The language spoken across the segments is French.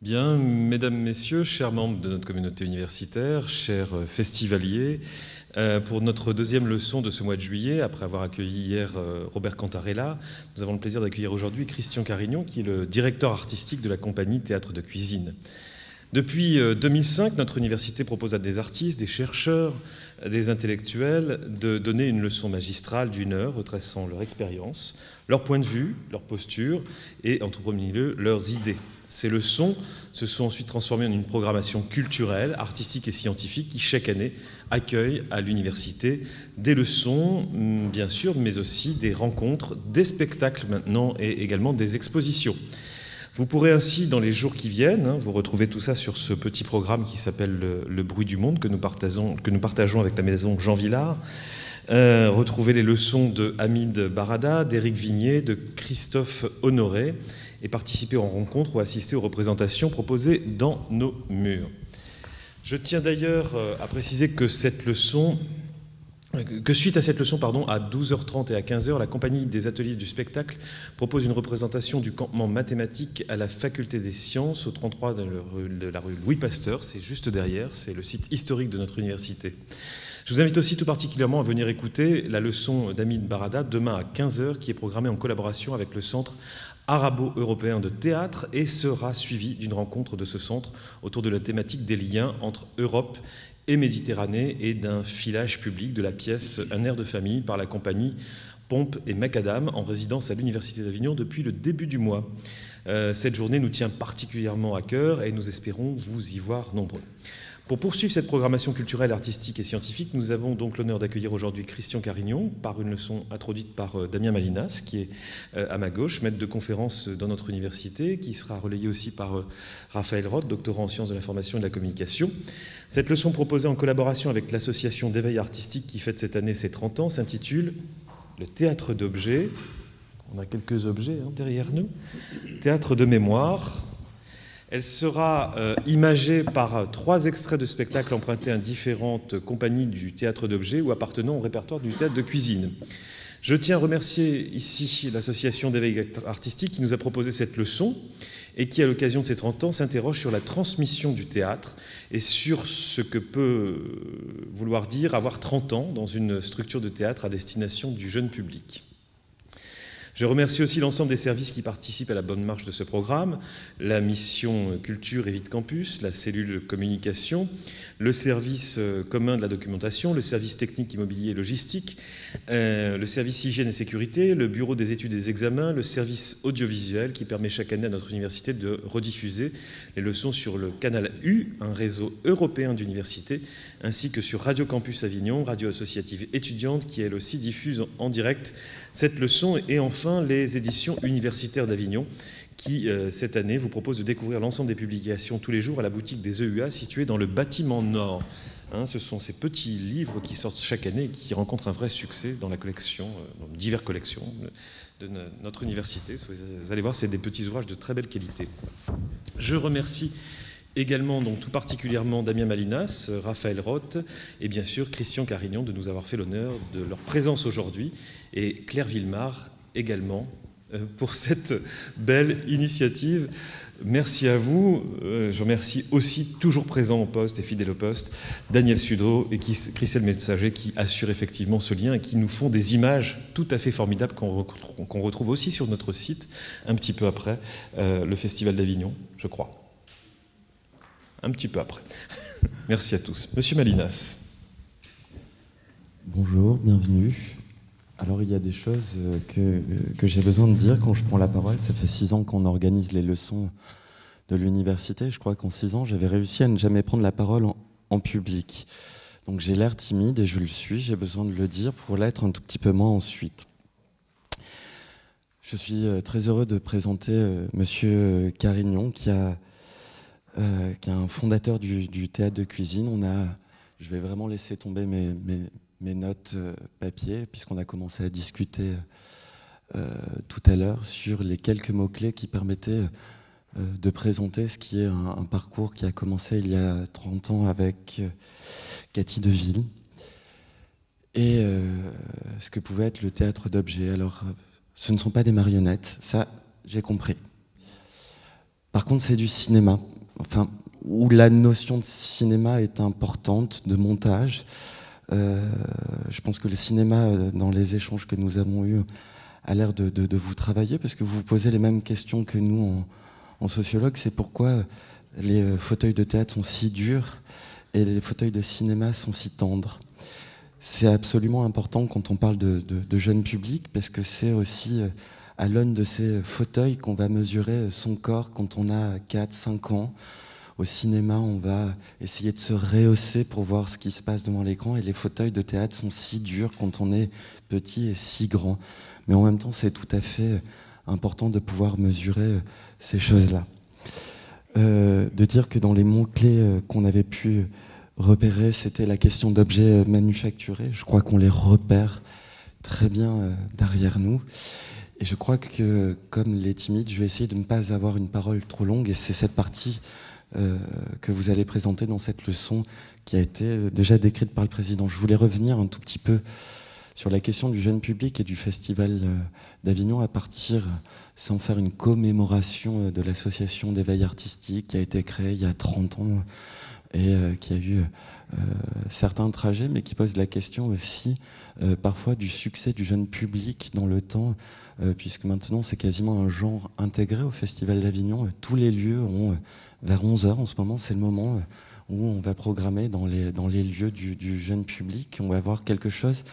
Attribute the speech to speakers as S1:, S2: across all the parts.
S1: Bien, mesdames, messieurs, chers membres de notre communauté universitaire, chers euh, festivaliers, euh, pour notre deuxième leçon de ce mois de juillet, après avoir accueilli hier euh, Robert Cantarella, nous avons le plaisir d'accueillir aujourd'hui Christian Carignon, qui est le directeur artistique de la compagnie Théâtre de Cuisine. Depuis 2005, notre université propose à des artistes, des chercheurs, des intellectuels de donner une leçon magistrale d'une heure retraçant leur expérience, leur point de vue, leur posture et, entre premier lieu, leurs idées. Ces leçons se sont ensuite transformées en une programmation culturelle, artistique et scientifique qui, chaque année, accueille à l'université des leçons, mm, bien sûr, mais aussi des rencontres, des spectacles maintenant et également des expositions. Vous pourrez ainsi, dans les jours qui viennent, hein, vous retrouver tout ça sur ce petit programme qui s'appelle le, bruit du monde que nous, partageons, avec la maison Jean Villard, euh, retrouver les leçons de Hamid Barada, d'Éric Vignier, de Christophe Honoré, et participer aux rencontres ou assister aux représentations proposées dans nos murs. Je tiens d'ailleurs euh, à préciser leçon que suite à cette leçon, pardon, à 12h30 et à 15h, la compagnie des ateliers du spectacle propose une représentation du campement mathématique à la faculté des sciences au 33 de la rue Louis Pasteur, c'est juste derrière, c'est le site historique de notre université. Je vous invite aussi tout particulièrement à venir écouter la leçon d'Amine Barada demain à 15h qui est programmée en collaboration avec le Centre arabo-européen de théâtre et sera suivi d'une rencontre de ce centre autour de la thématique des liens entre Europe et Méditerranée et d'un filage public de la pièce Un air de famille par la compagnie Pompe et Macadam en résidence à l'Université d'Avignon depuis le début du mois. Euh, cette journée nous tient particulièrement à cœur et nous espérons vous y voir nombreux. Pour poursuivre cette programmation culturelle, artistique et scientifique, nous avons donc l'honneur d'accueillir aujourd'hui Christian Carignon par une leçon introduite par euh, Damien Malinas, qui est euh, à ma gauche, maître de conférence dans notre université, qui sera relayé aussi par euh, Raphaël Roth, doctorant en sciences de l'information et de la communication. Cette leçon proposée en collaboration avec l'association d'éveil artistique qui fête cette année ses 30 ans s'intitule Le théâtre d'objets. On a quelques objets hein, derrière nous. Théâtre de mémoire, elle sera euh, imagée par euh, trois extraits de spectacles empruntés à différentes compagnies du théâtre d'objets ou appartenant au répertoire du théâtre de cuisine. Je tiens à remercier ici l'association d'éveil artistique qui nous a proposé cette leçon et qui, à l'occasion de ses 30 ans, s'interroge sur la transmission du théâtre et sur ce que peut vouloir dire avoir 30 ans dans une structure de théâtre à destination du jeune public. Je remercie aussi l'ensemble des services qui participent à la bonne marche de ce programme, la mission culture et Vite campus, la cellule communication, le service euh, commun de la documentation, le service technique immobilier et logistique, euh, le service hygiène et sécurité, le bureau des études et des examens, le service audiovisuel qui permet chaque année à notre université de rediffuser les leçons sur le canal U, un réseau européen d'universités, ainsi que sur Radio Campus Avignon, radio associative étudiante qui elle aussi diffuse en direct cette leçon, et enfin les éditions universitaires d'Avignon qui, euh, cette année, vous propose de découvrir l'ensemble des publications tous les jours à la boutique des EUA située dans le bâtiment Nord. Hein, ce sont ces petits livres qui sortent chaque année et qui rencontrent un vrai succès dans la collection, euh, dans diverses collections de notre université. Vous allez voir, c'est des petits ouvrages de très belle qualité. Je remercie également donc tout particulièrement Damien Malinas, Raphaël Roth et bien sûr Christian Carignon de nous avoir fait l'honneur de leur présence aujourd'hui et Claire Villemar également euh, pour cette belle initiative. Merci à vous. Euh, je remercie aussi, toujours présent au poste et fidèle au poste, Daniel Sudreau et Christelle Messager qui assurent effectivement ce lien et qui nous font des images tout à fait formidables qu'on retrouve aussi sur notre site un petit peu après euh, le Festival d'Avignon, je crois. Un petit peu après. Merci à tous. Monsieur Malinas.
S2: Bonjour, bienvenue. Alors il y a des choses que, j'ai besoin de dire quand je prends la parole. Ça fait six ans qu'on organise les leçons de l'université. Je crois qu'en six ans, j'avais réussi à ne jamais prendre la parole en, public. Donc j'ai l'air timide et je le suis. J'ai besoin de le dire pour l'être un tout petit peu moins ensuite. Je suis euh, très heureux de présenter euh, Monsieur Carignon, qui, a, euh, qui est un fondateur du, théâtre de cuisine. On a, je vais vraiment laisser tomber mes, notes euh, papier, puisqu'on a commencé à discuter euh, tout à l'heure sur les quelques mots-clés qui permettaient de présenter ce qui est un, parcours qui a commencé il y a 30 ans avec Cathy Deville et ce que pouvait être le théâtre d'objets. Alors, ce ne sont pas des marionnettes, ça j'ai compris. Par contre, c'est du cinéma, enfin, où la notion de cinéma est importante, de montage. Euh, je pense que le cinéma, euh, dans les échanges que nous avons eus, a l'air de, vous travailler, parce que vous vous posez les mêmes questions que nous en, sociologue. C'est pourquoi les euh, fauteuils de théâtre sont si durs et les fauteuils de cinéma sont si tendres. C'est absolument important quand on parle de, jeunes publics, parce que c'est aussi à l'aune de ces fauteuils qu'on va mesurer son corps quand on a 4-5 ans, au cinéma, on va essayer de se rehausser pour voir ce qui se passe devant l'écran. Et les fauteuils de théâtre sont si durs quand on est petit et si grand. Mais en même temps, c'est tout à fait important de pouvoir mesurer ces choses-là. Euh, de dire que dans les mots-clés euh, qu'on avait pu repérer, c'était la question d'objets manufacturés. Je crois qu'on les repère très bien euh, derrière nous. Et je crois que, comme les timides, je vais essayer de ne pas avoir une parole trop longue. Et c'est cette partie euh, que vous allez présenter dans cette leçon qui a été euh, déjà décrite par le président. Je voulais revenir un tout petit peu sur la question du jeune public et du festival euh, d'Avignon à partir, sans faire une commémoration de l'association d'éveil artistique qui a été créée il y a 30 ans et qui a eu certains trajets, mais qui pose la question aussi parfois du succès du jeune public dans le temps, puisque maintenant c'est quasiment un genre intégré au Festival d'Avignon. Tous les lieux ont vers 11h en ce moment, c'est le moment euh, où on va programmer dans les, dans les lieux du, jeune public. On va voir quelque chose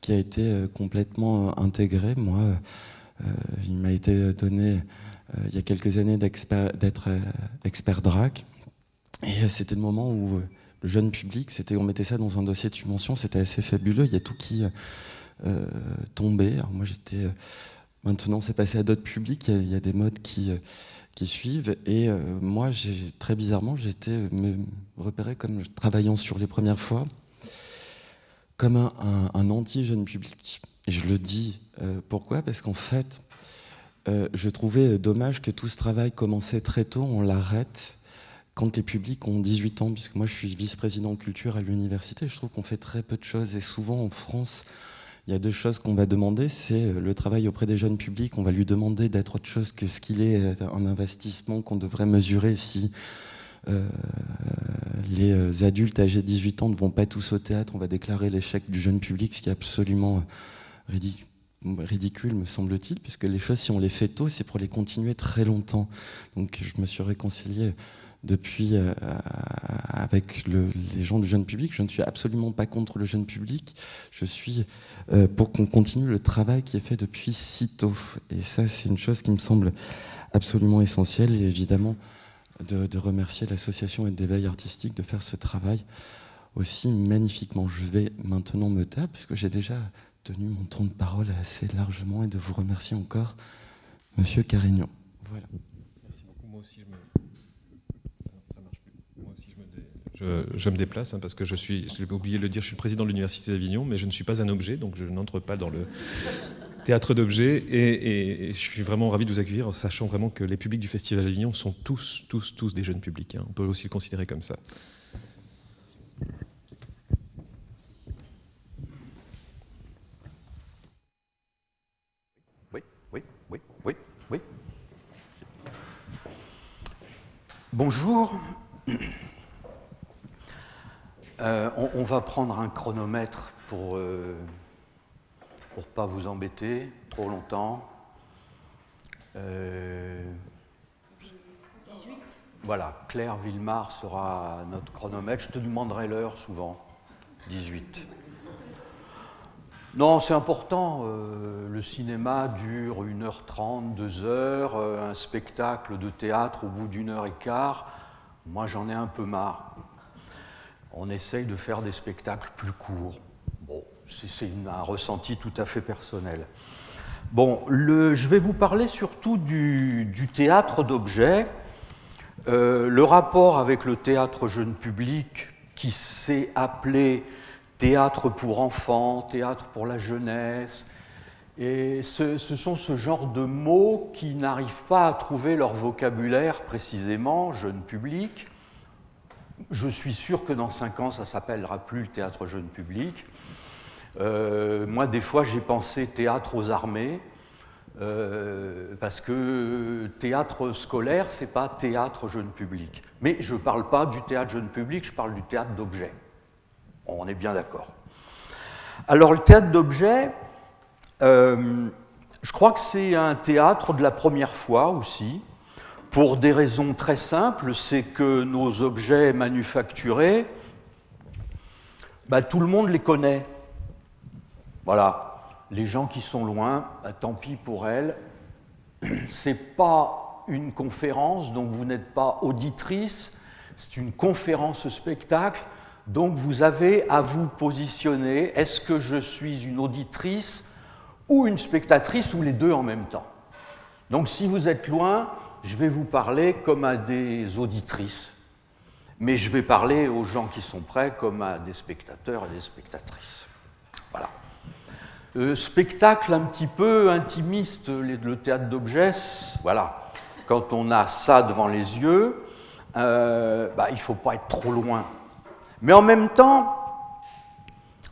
S2: qui a été euh, complètement euh, intégré. Moi, il m'a été donné il y a quelques années d'être expert DRAC. Et c'était le moment où jeune public, c'était, on mettait ça dans un dossier de subvention, c'était assez fabuleux. Il y a tout qui tombait. Alors moi, j'étais. maintenant, c'est passé à d'autres publics. Il y, a, des modes qui qui suivent. Et euh, moi, très bizarrement, j'étais repéré comme travaillant sur les premières fois comme un, anti-jeune public. Et je le dis euh, pourquoi? Parce qu'en fait, euh, je trouvais dommage que tout ce travail commençait très tôt, on l'arrête quand les publics ont 18 ans, puisque moi je suis vice-président culture à l'université, je trouve qu'on fait très peu de choses. Et souvent en France, il y a deux choses qu'on va demander, c'est euh, le travail auprès des jeunes publics. On va lui demander d'être autre chose que ce qu'il est, euh, un investissement qu'on devrait mesurer si euh, les adultes âgés de 18 ans ne vont pas tous au théâtre. On va déclarer l'échec du jeune public, ce qui est absolument ridicule, me semble-t-il, puisque les choses, si on les fait tôt, c'est pour les continuer très longtemps. Donc je me suis réconcilié depuis euh, avec les gens du jeune public. Je ne suis absolument pas contre le jeune public. Je suis euh, pour qu'on continue le travail qui est fait depuis si tôt. Et ça, c'est une chose qui me semble absolument essentielle. Et évidemment, de, remercier l'association et d'éveil artistique de faire ce travail aussi magnifiquement. Je vais maintenant me taire, puisque j'ai déjà tenu mon temps de parole assez largement, et de vous remercier encore, Monsieur Carignon. Voilà.
S1: Je, me déplace hein, parce que je suis, je l'ai oublié de le dire, je suis le président de l'Université d'Avignon, mais je ne suis pas un objet, donc je n'entre pas dans le théâtre d'objets. Et, je suis vraiment ravi de vous accueillir, sachant vraiment que les publics du Festival d'Avignon sont tous, tous, tous des jeunes publics. Hein. On peut aussi le considérer comme ça.
S3: Oui, oui, oui, oui, oui. Bonjour. Euh, on, va prendre un chronomètre pour ne euh, pas vous embêter trop longtemps. 18. Euh, voilà, Claire Villemar sera notre chronomètre. Je te demanderai l'heure souvent. 18. Non, c'est important. le cinéma dure 1h30, 2h. un spectacle de théâtre au bout d'une heure et quart. Moi, j'en ai un peu marre on essaye de faire des spectacles plus courts. Bon, c'est un ressenti tout à fait personnel. Bon, je vais vous parler surtout du, théâtre d'objets, euh, le rapport avec le théâtre jeune public qui s'est appelé théâtre pour enfants, théâtre pour la jeunesse. Et ce, ce sont ce genre de mots qui n'arrivent pas à trouver leur vocabulaire précisément, jeune public. Je suis sûr que dans cinq ans, ça s'appellera plus le théâtre jeune public. Euh, moi, des fois, j'ai pensé théâtre aux armées. Euh, parce que théâtre scolaire, c'est pas théâtre jeune public. Mais je ne parle pas du théâtre jeune public, je parle du théâtre d'objet. On est bien d'accord. Alors le théâtre d'objet, euh, je crois que c'est un théâtre de la première fois aussi, pour des raisons très simples, c'est que nos objets manufacturés, bah, tout le monde les connaît. Voilà, les gens qui sont loin, bah, tant pis pour elles. C'est pas une conférence, donc vous n'êtes pas auditrice, c'est une conférence spectacle, donc vous avez à vous positionner, est-ce que je suis une auditrice ou une spectatrice ou les deux en même temps? Donc si vous êtes loin, je vais vous parler comme à des auditrices, mais je vais parler aux gens qui sont prêts comme à des spectateurs et des spectatrices. Voilà. Euh, spectacle un petit peu intimiste, le théâtre d'objets, voilà. Quand on a ça devant les yeux, euh, bah, il ne faut pas être trop loin. Mais en même temps,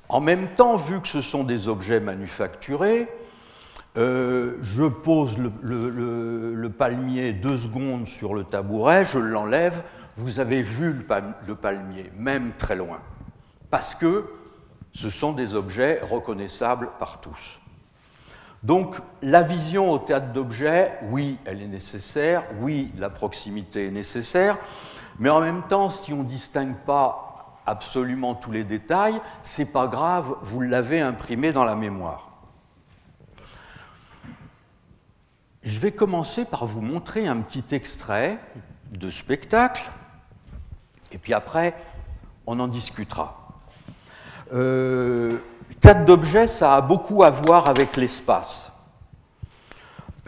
S3: en même temps, vu que ce sont des objets manufacturés, euh, je pose le, palmier deux secondes sur le tabouret, je l'enlève, vous avez vu le palmier, même très loin. Parce que ce sont des objets reconnaissables par tous. Donc la vision au théâtre d'objets, oui, elle est nécessaire, oui, la proximité est nécessaire, mais en même temps, si on ne distingue pas absolument tous les détails, c'est pas grave, vous l'avez imprimé dans la mémoire. Je vais commencer par vous montrer un petit extrait de spectacle, et puis après, on en discutera. Euh, théâtre d'objets, ça a beaucoup à voir avec l'espace.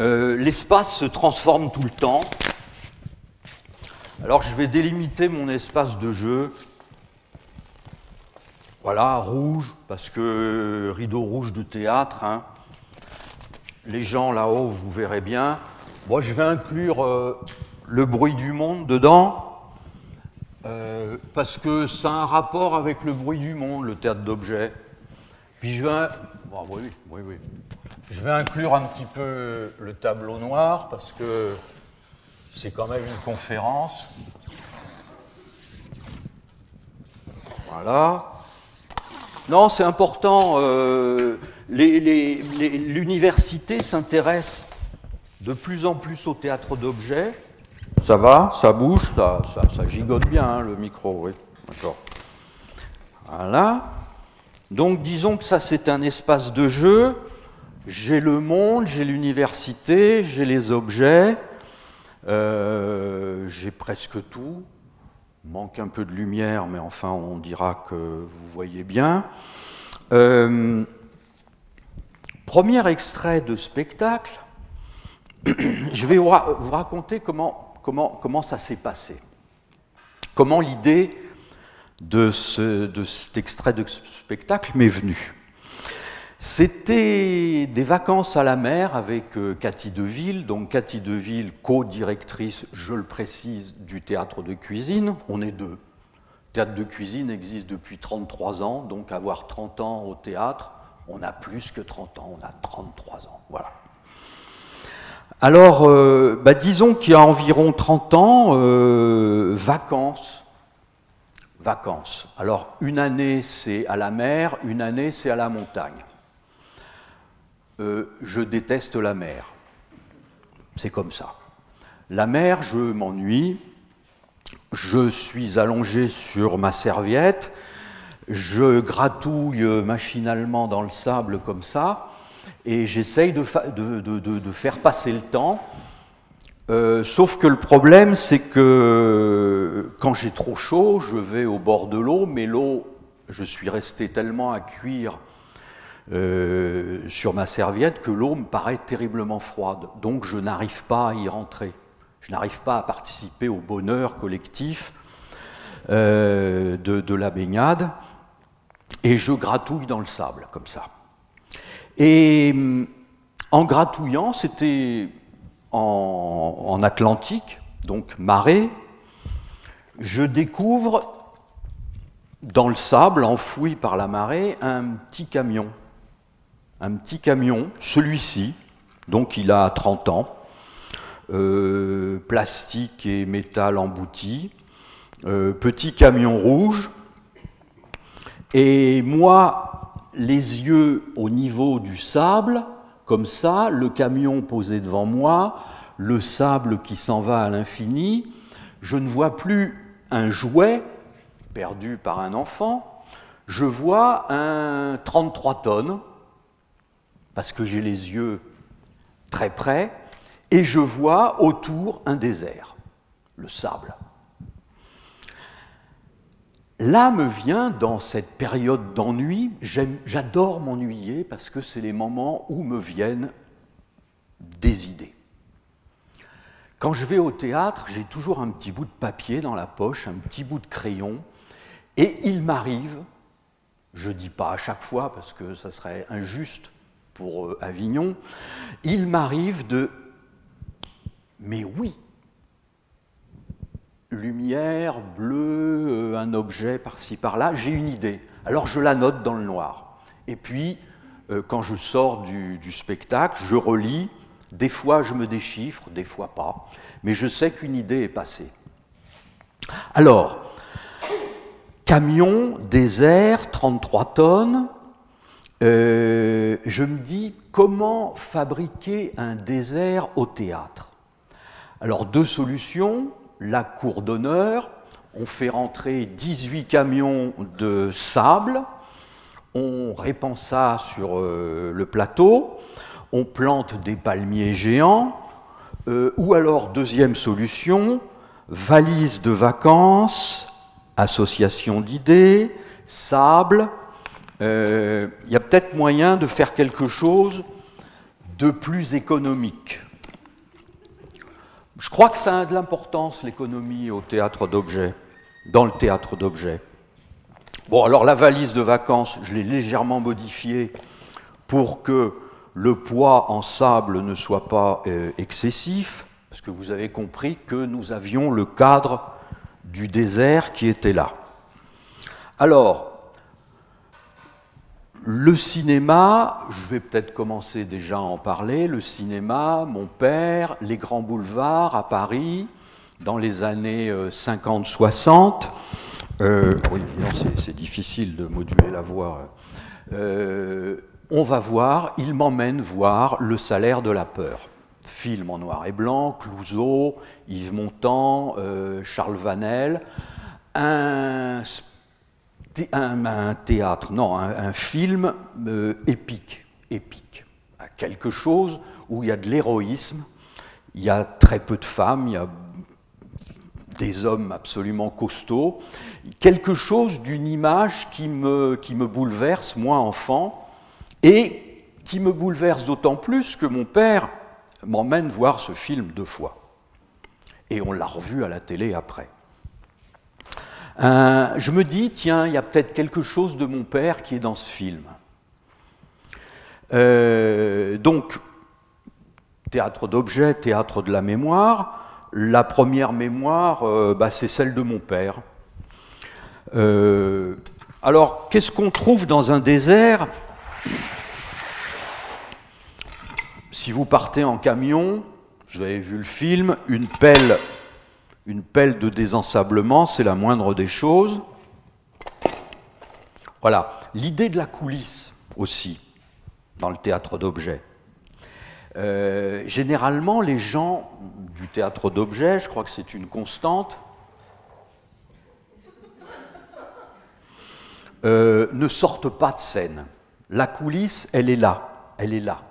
S3: Euh, l'espace se transforme tout le temps. Alors je vais délimiter mon espace de jeu. Voilà, rouge, parce que rideau rouge de théâtre. Hein. Les gens là-haut, vous verrez bien. Moi, je vais inclure euh, le bruit du monde dedans. Euh, parce que ça a un rapport avec le bruit du monde, le théâtre d'objets. Puis je vais, oui, oui, oui. je vais inclure un petit peu le tableau noir parce que c'est quand même une conférence. Voilà. Non, c'est important. Euh, L'université s'intéresse de plus en plus au théâtre d'objets ça va, ça bouge, ça, gigote bien hein, le micro, oui. D'accord. Voilà. Donc disons que ça c'est un espace de jeu. J'ai le monde, j'ai l'université, j'ai les objets, euh, j'ai presque tout. Manque un peu de lumière, mais enfin on dira que vous voyez bien. Euh, premier extrait de spectacle. Je vais vous raconter comment ça s'est passé Comment l'idée de, cet extrait de spectacle m'est venue C'était des vacances à la mer avec euh, Cathy Deville, donc Cathy Deville, co-directrice, je le précise, du théâtre de cuisine. On est deux. Le théâtre de cuisine existe depuis 33 ans, donc avoir 30 ans au théâtre, on a plus que 30 ans, on a 33 ans. Voilà. Alors, euh, bah, disons qu'il y a environ 30 ans, euh, vacances. Vacances. Alors, une année, c'est à la mer, une année, c'est à la montagne. Euh, je déteste la mer. C'est comme ça. La mer, je m'ennuie. Je suis allongé sur ma serviette. Je gratouille machinalement dans le sable comme ça et j'essaye de, faire passer le temps. Euh, sauf que le problème, c'est que quand j'ai trop chaud, je vais au bord de l'eau, mais l'eau, je suis resté tellement à cuire euh, sur ma serviette que l'eau me paraît terriblement froide. Donc je n'arrive pas à y rentrer. Je n'arrive pas à participer au bonheur collectif euh, de la baignade. Et je gratouille dans le sable, comme ça. Et mm, en gratouillant, c'était en, Atlantique, donc marée, je découvre dans le sable, enfoui par la marée, un petit camion. Un petit camion, celui-ci, Donc il a 30 ans, euh, plastique et métal embouti, euh, petit camion rouge, et moi, les yeux au niveau du sable, comme ça, le camion posé devant moi, le sable qui s'en va à l'infini, je ne vois plus un jouet perdu par un enfant, je vois un 33 tonnes, parce que j'ai les yeux très près, et je vois autour un désert, le sable. Là me vient, dans cette période d'ennui, j'adore m'ennuyer parce que c'est les moments où me viennent des idées. Quand je vais au théâtre, j'ai toujours un petit bout de papier dans la poche, un petit bout de crayon, et il m'arrive, je ne dis pas à chaque fois parce que ça serait injuste pour euh, Avignon, il m'arrive de... Mais oui, lumière, bleu, euh, un objet par-ci par-là, j'ai une idée. Alors je la note dans le noir. Et puis, euh, quand je sors du, spectacle, je relis. Des fois, je me déchiffre, des fois pas. Mais je sais qu'une idée est passée. Alors, camion, désert, 33 tonnes. Euh, je me dis, comment fabriquer un désert au théâtre? Alors, deux solutions la cour d'honneur, on fait rentrer 18 camions de sable, on répand ça sur euh, le plateau, on plante des palmiers géants, euh, ou alors deuxième solution, valise de vacances, association d'idées, sable. Euh, il y a peut-être moyen de faire quelque chose de plus économique. Je crois que ça a de l'importance, l'économie au théâtre d'objets, dans le théâtre d'objets. Bon, alors la valise de vacances, je l'ai légèrement modifiée pour que le poids en sable ne soit pas euh, excessif, parce que vous avez compris que nous avions le cadre du désert qui était là. Alors, le cinéma, je vais peut-être commencer déjà à en parler, le cinéma, mon père, les grands boulevards à Paris, dans les années 50-60. Euh, euh, oui, c'est difficile de moduler la voix. Euh, on va voir, il m'emmène voir Le salaire de la peur. Film en noir et blanc, Clouseau, Yves Montand, Charles Vanel. Un un, théâtre, non, un, film euh, épique, épique, quelque chose où il y a de l'héroïsme, il y a très peu de femmes, il y a des hommes absolument costauds, quelque chose d'une image qui me, qui me bouleverse, moi enfant, et qui me bouleverse d'autant plus que mon père m'emmène voir ce film deux fois. Et on l'a revu à la télé après. Euh, je me dis, tiens, il y a peut-être quelque chose de mon père qui est dans ce film. Euh, donc, théâtre d'objets, théâtre de la mémoire. La première mémoire, euh, bah, c'est celle de mon père. alors, qu'est-ce qu'on trouve dans un désert? Si vous partez en camion, vous avez vu le film, une pelle une pelle de désensablement, c'est la moindre des choses. Voilà, l'idée de la coulisse aussi, dans le théâtre d'objets. Euh, généralement, les gens du théâtre d'objets, je crois que c'est une constante, euh, ne sortent pas de scène. La coulisse, elle est là, elle est là,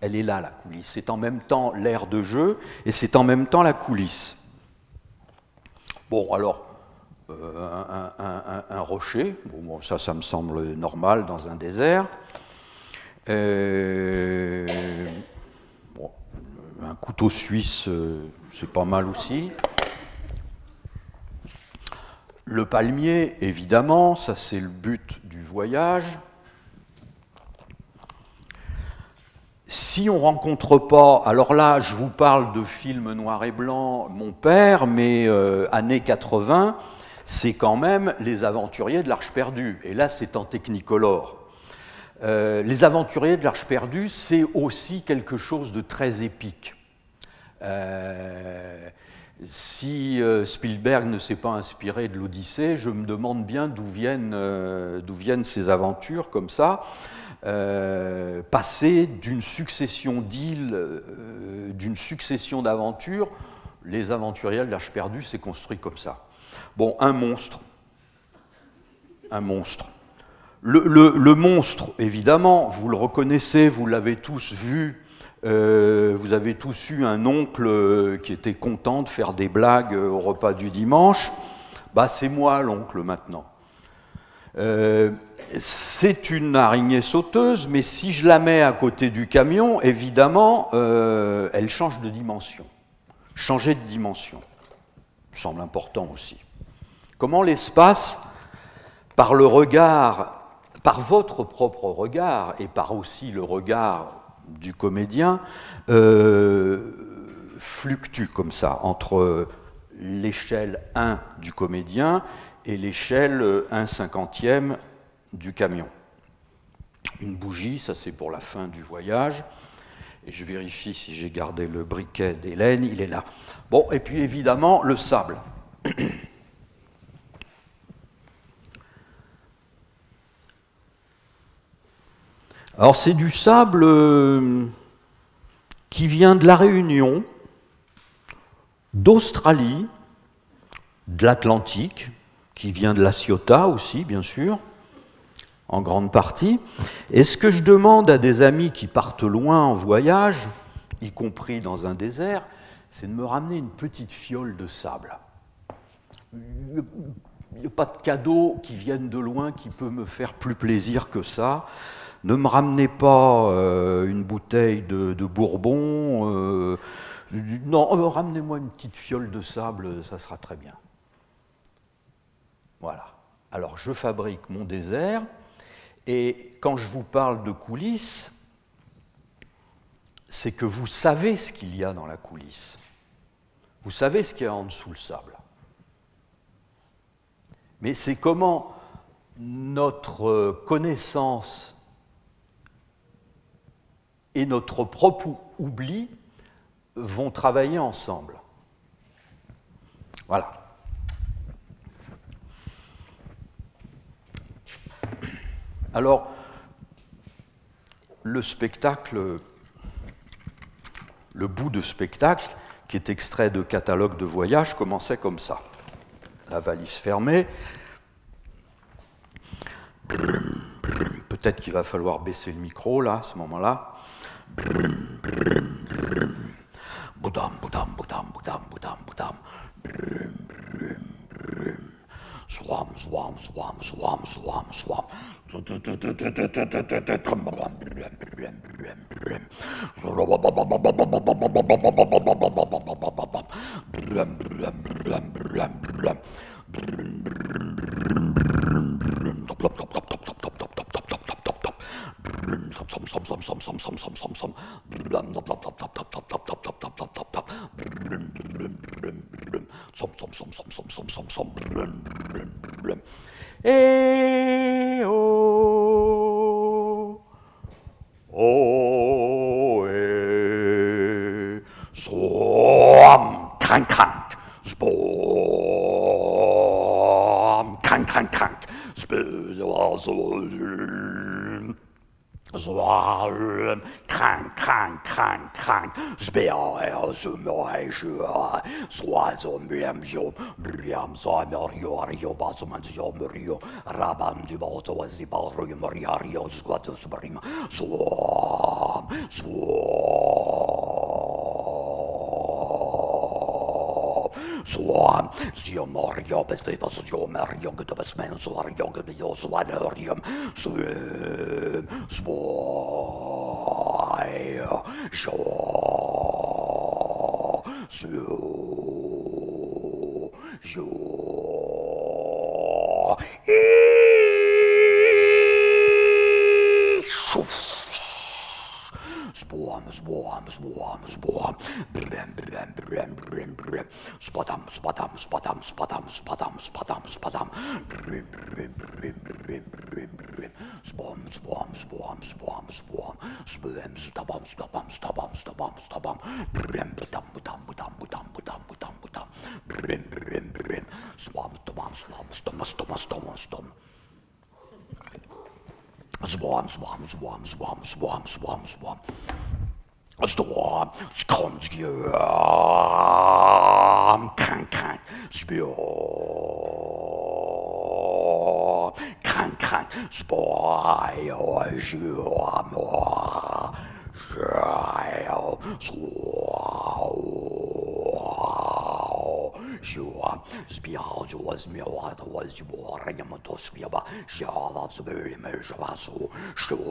S3: elle est là, la coulisse. C'est en même temps l'air de jeu et c'est en même temps la coulisse. Bon, alors, euh, un, rocher, bon, ça, ça me semble normal dans un désert. Euh, un couteau suisse, euh, c'est pas mal aussi. Le palmier, évidemment, ça c'est le but du voyage. Si on rencontre pas, alors là, je vous parle de films noir et blanc, mon père, mais euh, années 80, c'est quand même Les Aventuriers de l'Arche perdue. Et là, c'est en technicolore. Euh, les aventuriers de l'Arche perdue, c'est aussi quelque chose de très épique. Euh, si Spielberg ne s'est pas inspiré de l'Odyssée, je me demande bien d'où viennent, ces aventures comme ça, passées d'une succession d'îles, d'une succession d'aventures. Les aventuriers de l'Arche perdue, c'est construit comme ça. Bon, un monstre. Un monstre. Le, monstre, évidemment, vous le reconnaissez, vous l'avez tous vu, euh, vous avez tous eu un oncle euh, qui était content de faire des blagues euh, au repas du dimanche. Bah, c'est moi l'oncle maintenant. C'est une araignée sauteuse, mais si je la mets à côté du camion, évidemment, elle change de dimension. Changer de dimension semble important aussi. Comment l'espace, par le regard par votre propre regard et par aussi le regard du comédien, euh, fluctue comme ça entre l'échelle 1 du comédien et l'échelle 1 cinquantième du camion. Une bougie, ça c'est pour la fin du voyage. Et je vérifie si j'ai gardé le briquet d'Hélène, il est là. Bon, et puis évidemment le sable. Alors c'est du sable euh, qui vient de la Réunion, d'Australie, de l'Atlantique, qui vient de la Ciota aussi, bien sûr, en grande partie. Et ce que je demande à des amis qui partent loin en voyage, y compris dans un désert, c'est de me ramener une petite fiole de sable? Il n'y a pas de cadeau qui vienne de loin qui peut me faire plus plaisir que ça. Ne me ramenez pas euh, une bouteille de, bourbon. Euh, non, euh, ramenez-moi une petite fiole de sable, ça sera très bien. Voilà. Alors, je fabrique mon désert, et quand je vous parle de coulisses, c'est que vous savez ce qu'il y a dans la coulisse. Vous savez ce qu'il y a en dessous le sable. Mais c'est comment notre connaissance et notre propre oubli vont travailler ensemble. Voilà. Alors, le spectacle, le bout de spectacle, qui est extrait de catalogue de voyage, commençait comme ça. La valise fermée. Peut-être qu'il va falloir baisser le micro là, à ce moment-là. Brum, brum, brum. Budam, budam, budam, budam, budam, budam. Brum, brum, brum. Swam, swam, swam, swam, swam, swam. Eh oh, oh, eh, swam, crank, crank, spom, crank, crank, crank, spom, Zwaalen, krank, krank, krank, krank, spär so neuschür, zwa so mlemjo, bliam so merio, rio, basso man so merio, rabam di basso, si balro, merio, rio, squato, subrim, zwam, zwam. Sua, Sio Mario, Bestivas, Sio Mario, Gudabesmen, Suario, Gudio, Suanorium, Swim, Swai, Shaw, Sio, Sio, Shoof. Swarm, swarm, swarm, swarm. Brim, brim, brim, brim, brim. Swarm. spadam, spadam, spadam, spadam. Rim, rim, rim, rim, rim, rim. Spom, spom, spom, spom, spom. Spom, stabam, stabam, stabam, stabam, stabam. Brim, budam, budam, budam, budam, budam, budam, budam. Brim, brim, brim. Spom, stabam, spom, stom, stom, stom, stom. Spom, spom, spom, spom, spom, spom, spom. store skrumskjør, krank, krank, spjør, krank, krank, spøj og sjør, mor, sjør, sår, sjør, spjør, sjør, smjør, sjør, sjør, ringe mot oss, smjør, sjør, smjør, smjør, smjør, smjør,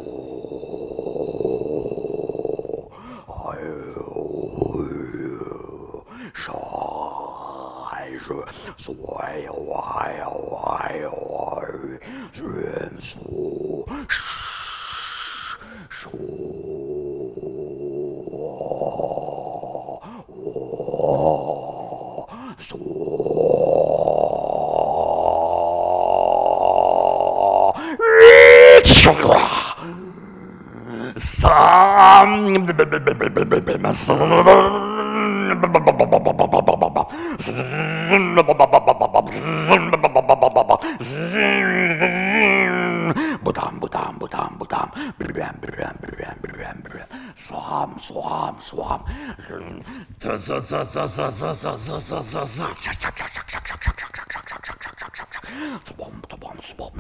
S3: Sir! budam budam budam budam brüben brüben brüben brüben brüben soham soham soham ta za za za za za za za za za za şak şak şak şak şak şak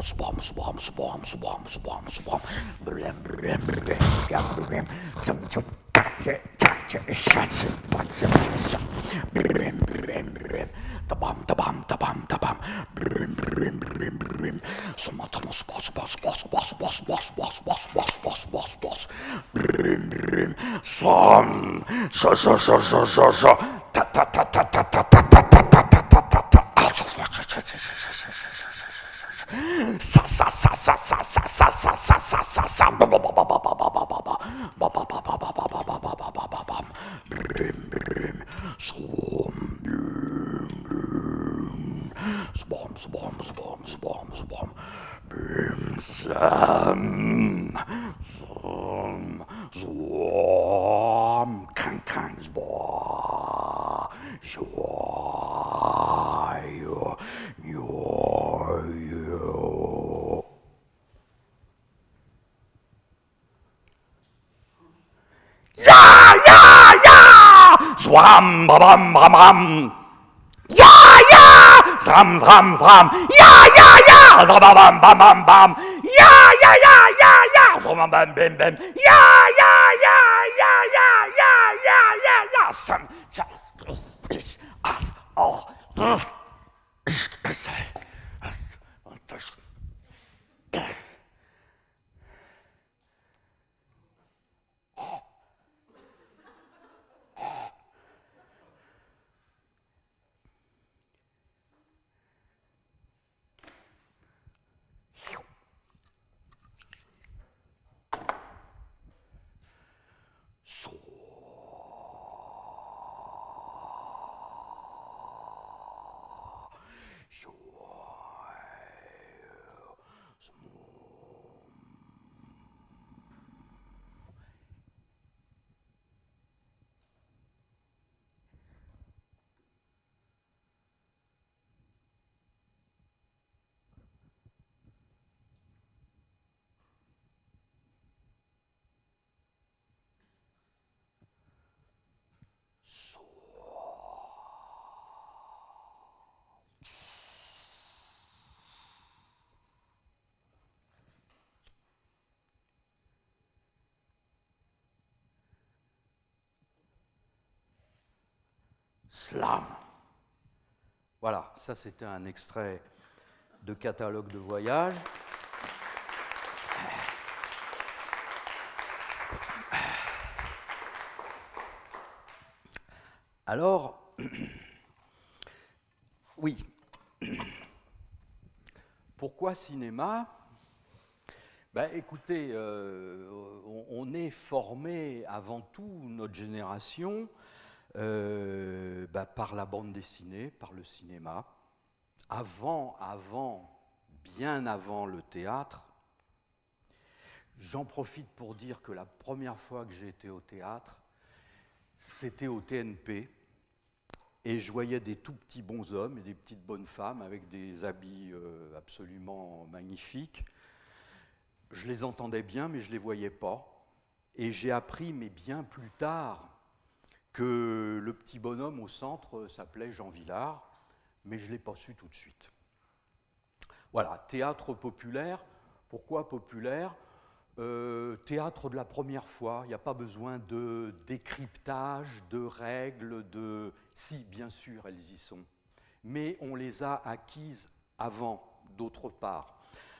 S3: bam su bam su bam su bam su bam su bam su bam brem brem brem brem brem tım tım kakı kakı şaçı batsı şaçı brem brem brem tabam tabam tabam tabam brem brem brem brem suma tama su bas bas bas bas bas bas bas bas bas bas bas bas brem brem sam şa şa şa şa şa şa Bam, bam, bam. Ja, ja! Sram, sram, sram. Ja, ja, ja! Sram, bam, bam, bam, bam. Ja, ja, ja, ja, ja! Sram, bam, bam, bam. Ja, ja, ja, ja, ja, ja, ja, ja, ja! Sam, just, is, as, oh, ugh. Is, Voilà, ça c'était un extrait de catalogue de voyage. Alors, oui, pourquoi cinéma? Ben, Écoutez, euh, on est formé avant tout, notre génération, euh, bah, par la bande dessinée, par le cinéma. Avant, avant, bien avant le théâtre, J'en profite pour dire que la première fois que j'ai été au théâtre, c'était au TNP, et je voyais des tout petits bons hommes et des petites bonnes femmes avec des habits euh, absolument magnifiques. Je les entendais bien, mais je ne les voyais pas. Et j'ai appris, mais bien plus tard, que le petit bonhomme au centre s'appelait Jean Villard, mais je ne l'ai pas su tout de suite. Voilà, théâtre populaire. Pourquoi populaire? Euh, Théâtre de la première fois, il n'y a pas besoin de décryptage, de règles, de... Si, bien sûr, elles y sont. Mais on les a acquises avant, d'autre part.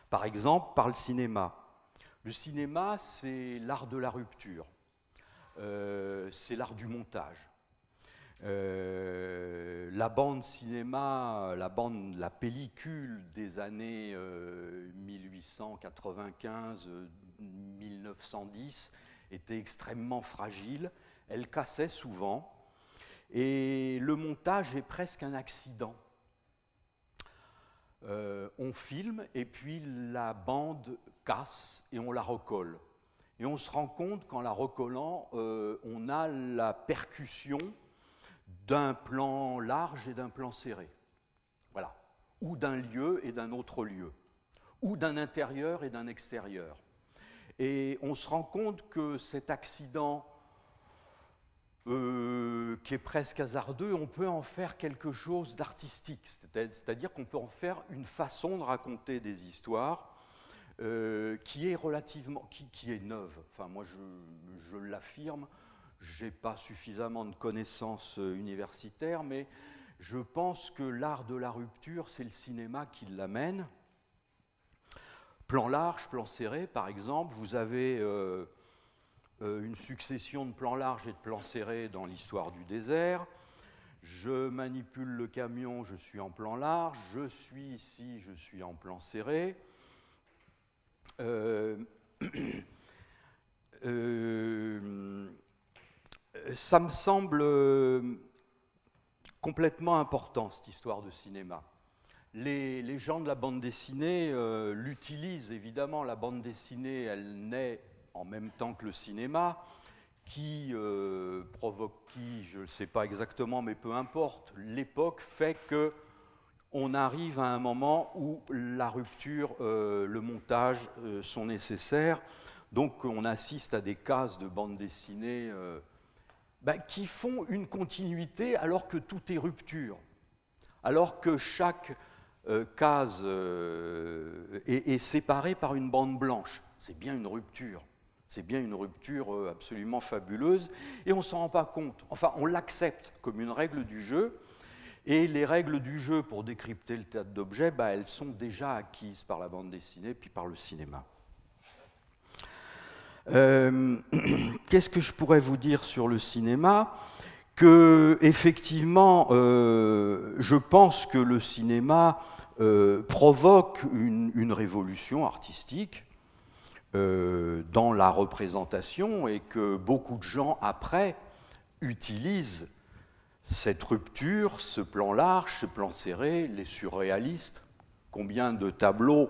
S3: Par exemple, par le cinéma. Le cinéma, c'est l'art de la rupture. Euh, c'est l'art du montage. Euh, la bande cinéma, la bande, la pellicule des années 1895, euh, 1910 était extrêmement fragile, elle cassait souvent, et le montage est presque un accident. on filme et puis la bande casse et on la recolle. Et on se rend compte qu'en la recollant, euh, on a la percussion d'un plan large et d'un plan serré. Voilà. Ou d'un lieu et d'un autre lieu. Ou d'un intérieur et d'un extérieur. Et on se rend compte que cet accident euh, qui est presque hasardeux, on peut en faire quelque chose d'artistique. C'est-à-dire qu'on peut en faire une façon de raconter des histoires euh, qui est relativement, qui, est neuve. Enfin, moi, je, l'affirme. Je n'ai pas suffisamment de connaissances euh, universitaires, mais je pense que l'art de la rupture, c'est le cinéma qui l'amène. Plan large, plan serré, par exemple, vous avez euh, une succession de plans larges et de plans serrés dans l'histoire du désert. Je manipule le camion, je suis en plan large. Je suis ici, je suis en plan serré. Euh, euh, ça me semble complètement important, cette histoire de cinéma. Les, gens de la bande dessinée euh, l'utilisent, évidemment, la bande dessinée, elle naît en même temps que le cinéma, qui provoque qui, je ne sais pas exactement, mais peu importe, l'époque fait que on arrive à un moment où la rupture, euh, le montage euh, sont nécessaires. Donc on assiste à des cases de bande dessinée euh, ben, qui font une continuité alors que tout est rupture, alors que chaque case est, est, séparée par une bande blanche. C'est bien une rupture. C'est bien une rupture absolument fabuleuse et on ne s'en rend pas compte. Enfin, on l'accepte comme une règle du jeu, et les règles du jeu pour décrypter le théâtre d'objets, bah, elles sont déjà acquises par la bande dessinée puis par le cinéma. Euh, qu'est-ce que je pourrais vous dire sur le cinéma? Que effectivement, euh, je pense que le cinéma euh, provoque une, révolution artistique dans la représentation et que beaucoup de gens après utilisent cette rupture, ce plan large, ce plan serré, les surréalistes, combien de tableaux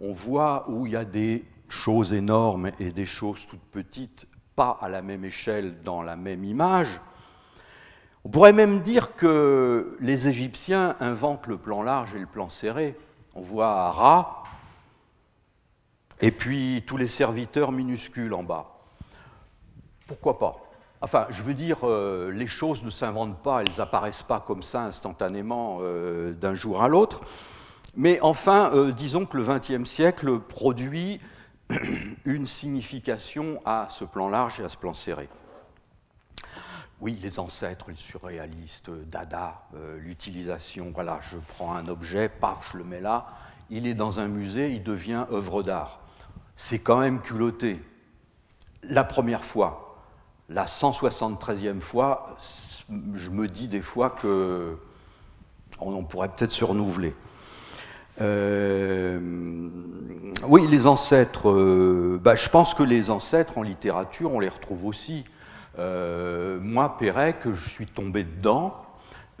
S3: on voit où il y a des choses énormes et des choses toutes petites, pas à la même échelle dans la même image. On pourrait même dire que les Égyptiens inventent le plan large et le plan serré. On voit Ra et puis tous les serviteurs minuscules en bas. Pourquoi pas? Enfin, je veux dire, euh, les choses ne s'inventent pas, elles apparaissent pas comme ça instantanément euh, d'un jour à l'autre. Mais enfin, euh, disons que le XXe siècle produit une signification à ce plan large et à ce plan serré. Oui, les ancêtres, les surréalistes, Dada, l'utilisation, voilà, je prends un objet, paf, je le mets là, il est dans un musée, il devient œuvre d'art. C'est quand même culotté. La première fois, la 173e fois, je me dis des fois que on pourrait peut-être se renouveler. Euh, oui, les ancêtres, euh, bah, je pense que les ancêtres en littérature, on les retrouve aussi. Euh, moi, Pérec, je suis tombé dedans.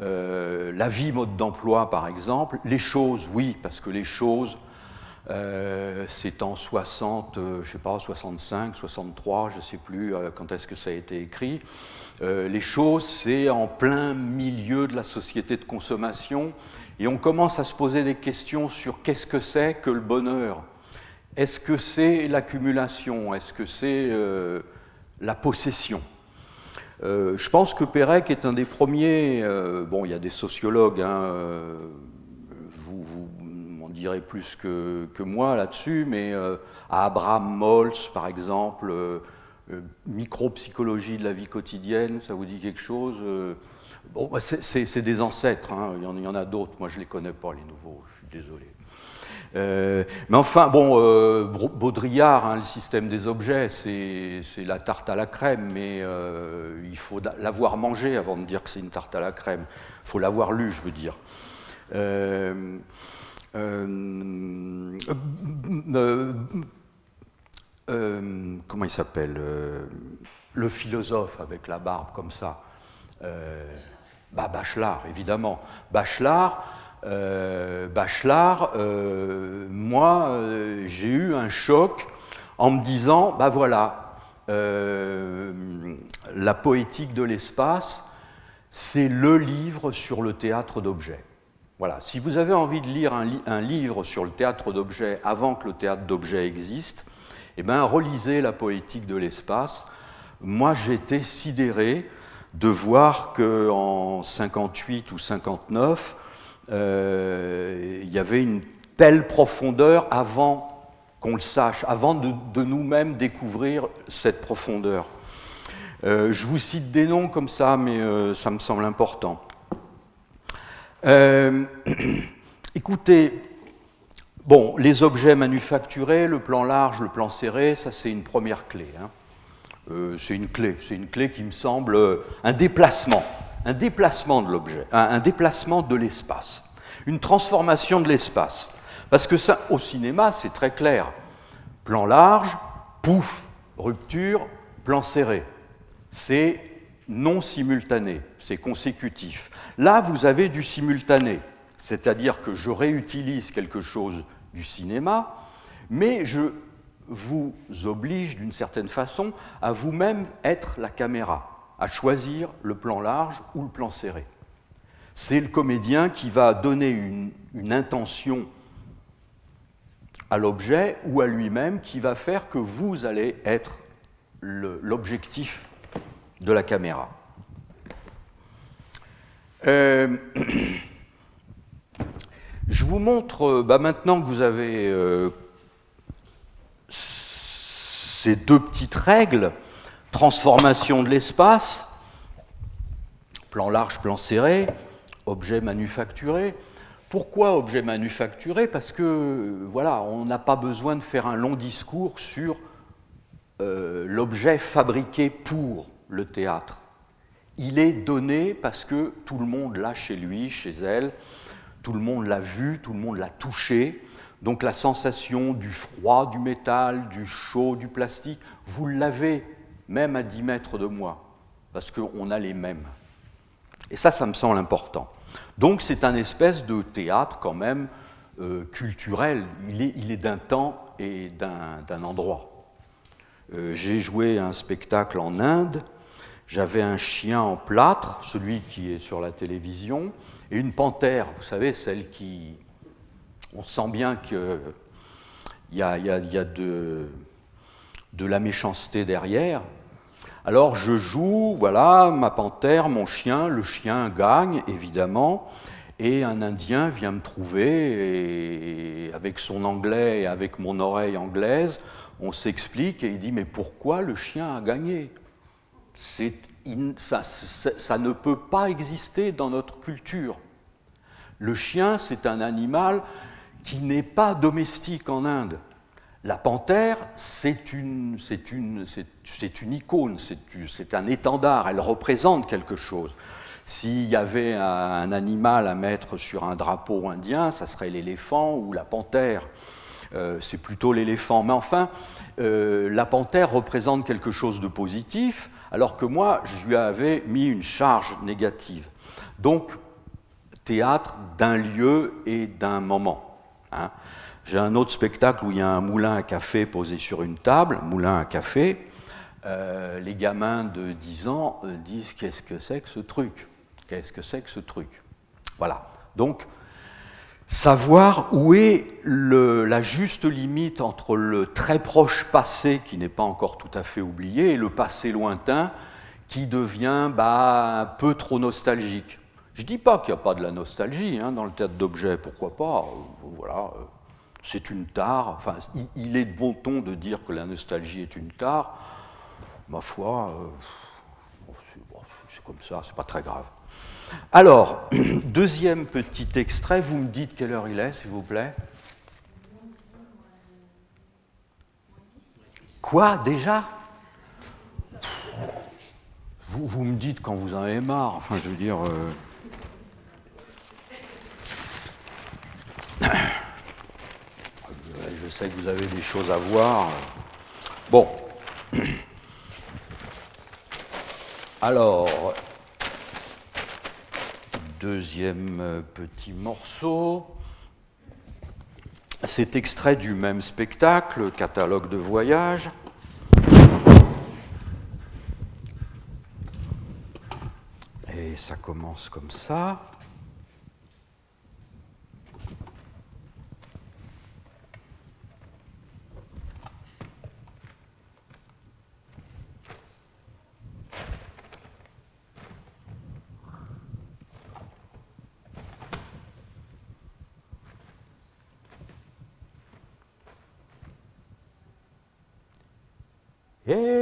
S3: la vie, mode d'emploi, par exemple. Les choses, oui, parce que les choses, Euh, c'est en 60, je sais pas, 65, 63, je ne sais plus quand est-ce que ça a été écrit. les choses, c'est en plein milieu de la société de consommation et on commence à se poser des questions sur qu'est-ce que c'est que le bonheur. Est-ce que c'est l'accumulation? Est-ce que c'est la possession? Euh, je pense que Pérec est un des premiers, euh, bon, il y a des sociologues, hein, euh, vous, vous plus que, moi là-dessus, mais Abraham Molls, par exemple, micropsychologie de la vie quotidienne, ça vous dit quelque chose Bon, c'est des ancêtres, hein, il, y en, a d'autres, moi je ne les connais pas, les nouveaux, je suis désolé. Euh, mais enfin, bon, euh, Baudrillard, hein, le système des objets, c'est la tarte à la crème, mais euh, il faut l'avoir mangé avant de dire que c'est une tarte à la crème. Il faut l'avoir lu, je veux dire. Comment il s'appelle Le philosophe avec la barbe comme ça. Bah, Bachelard, évidemment. Bachelard, euh, Bachelard, euh, moi, euh, j'ai eu un choc en me disant, bah voilà, la poétique de l'espace, c'est le livre sur le théâtre d'objets. Voilà, si vous avez envie de lire un, livre sur le théâtre d'objets avant que le théâtre d'objets existe, eh bien, relisez la poétique de l'espace. Moi, j'étais sidéré de voir qu'en 58 ou 59, euh, il y avait une telle profondeur avant qu'on le sache, avant de, nous-mêmes découvrir cette profondeur. Euh, je vous cite des noms comme ça, mais euh, ça me semble important. écoutez, bon, les objets manufacturés, le plan large, le plan serré, ça c'est une première clé. Hein. c'est une clé, c'est une clé qui me semble un déplacement un déplacement de l'objet, un, déplacement de l'espace, une transformation de l'espace. Parce que ça, au cinéma, c'est très clair. Plan large, pouf, rupture, plan serré. C'est non simultané, c'est consécutif. Là, vous avez du simultané, c'est-à-dire que je réutilise quelque chose du cinéma, mais je vous oblige d'une certaine façon à vous-même être la caméra à choisir le plan large ou le plan serré. C'est le comédien qui va donner une, intention à l'objet ou à lui-même qui va faire que vous allez être l'objectif de la caméra. Euh, je vous montre, bah, maintenant que vous avez euh, ces deux petites règles, transformation de l'espace, plan large, plan serré, objet manufacturé. Pourquoi objet manufacturé? Parce que voilà, on n'a pas besoin de faire un long discours sur euh, l'objet fabriqué pour le théâtre. Il est donné parce que tout le monde l'a chez lui, chez elle, tout le monde l'a vu, tout le monde l'a touché. Donc la sensation du froid du métal, du chaud du plastique, vous l'avez même à 10 mètres de moi, parce qu'on a les mêmes. Et ça, ça me semble important. Donc c'est un espèce de théâtre quand même euh, culturel, il est, d'un temps et d'un endroit. Euh, j'ai joué un spectacle en Inde, j'avais un chien en plâtre, celui qui est sur la télévision, et une panthère, vous savez, celle qui... On sent bien qu'il y a, y a, de, de la méchanceté derrière, alors je joue, voilà, ma panthère, mon chien, le chien gagne, évidemment, et un Indien vient me trouver, et avec son anglais et avec mon oreille anglaise, on s'explique, et il dit, mais pourquoi le chien a gagné? Ça, ne peut pas exister dans notre culture. Le chien, c'est un animal qui n'est pas domestique en Inde. La panthère, c'est une, une, une, icône, c'est un étendard, elle représente quelque chose. S'il y avait un, animal à mettre sur un drapeau indien, ça serait l'éléphant ou la panthère. Euh, c'est plutôt l'éléphant. Mais enfin, euh, la panthère représente quelque chose de positif, alors que moi, je lui avais mis une charge négative. Donc, théâtre d'un lieu et d'un moment. Hein. J'ai un autre spectacle où il y a un moulin à café posé sur une table, moulin à café. Euh, les gamins de 10 ans disent Qu'est-ce que c'est que ce truc? Qu'est-ce que c'est que ce truc? Voilà. Donc, savoir où est la juste limite entre le très proche passé, qui n'est pas encore tout à fait oublié, et le passé lointain, qui devient bah, un peu trop nostalgique. Je ne dis pas qu'il n'y a pas de la nostalgie hein, dans le théâtre d'objets, pourquoi pas euh, Voilà, euh, c'est une tare. Enfin, il, est de bon ton de dire que la nostalgie est une tare. Ma foi, euh, c'est comme ça, c'est pas très grave. Alors, deuxième petit extrait, vous me dites quelle heure il est, s'il vous plaît Quoi, déjà? Vous, me dites quand vous en avez marre, enfin je veux dire... Euh, je sais que vous avez des choses à voir. Bon. Alors, deuxième euh, petit morceau. C'est extrait du même spectacle, catalogue de voyage. Et ça commence comme ça. Yeah.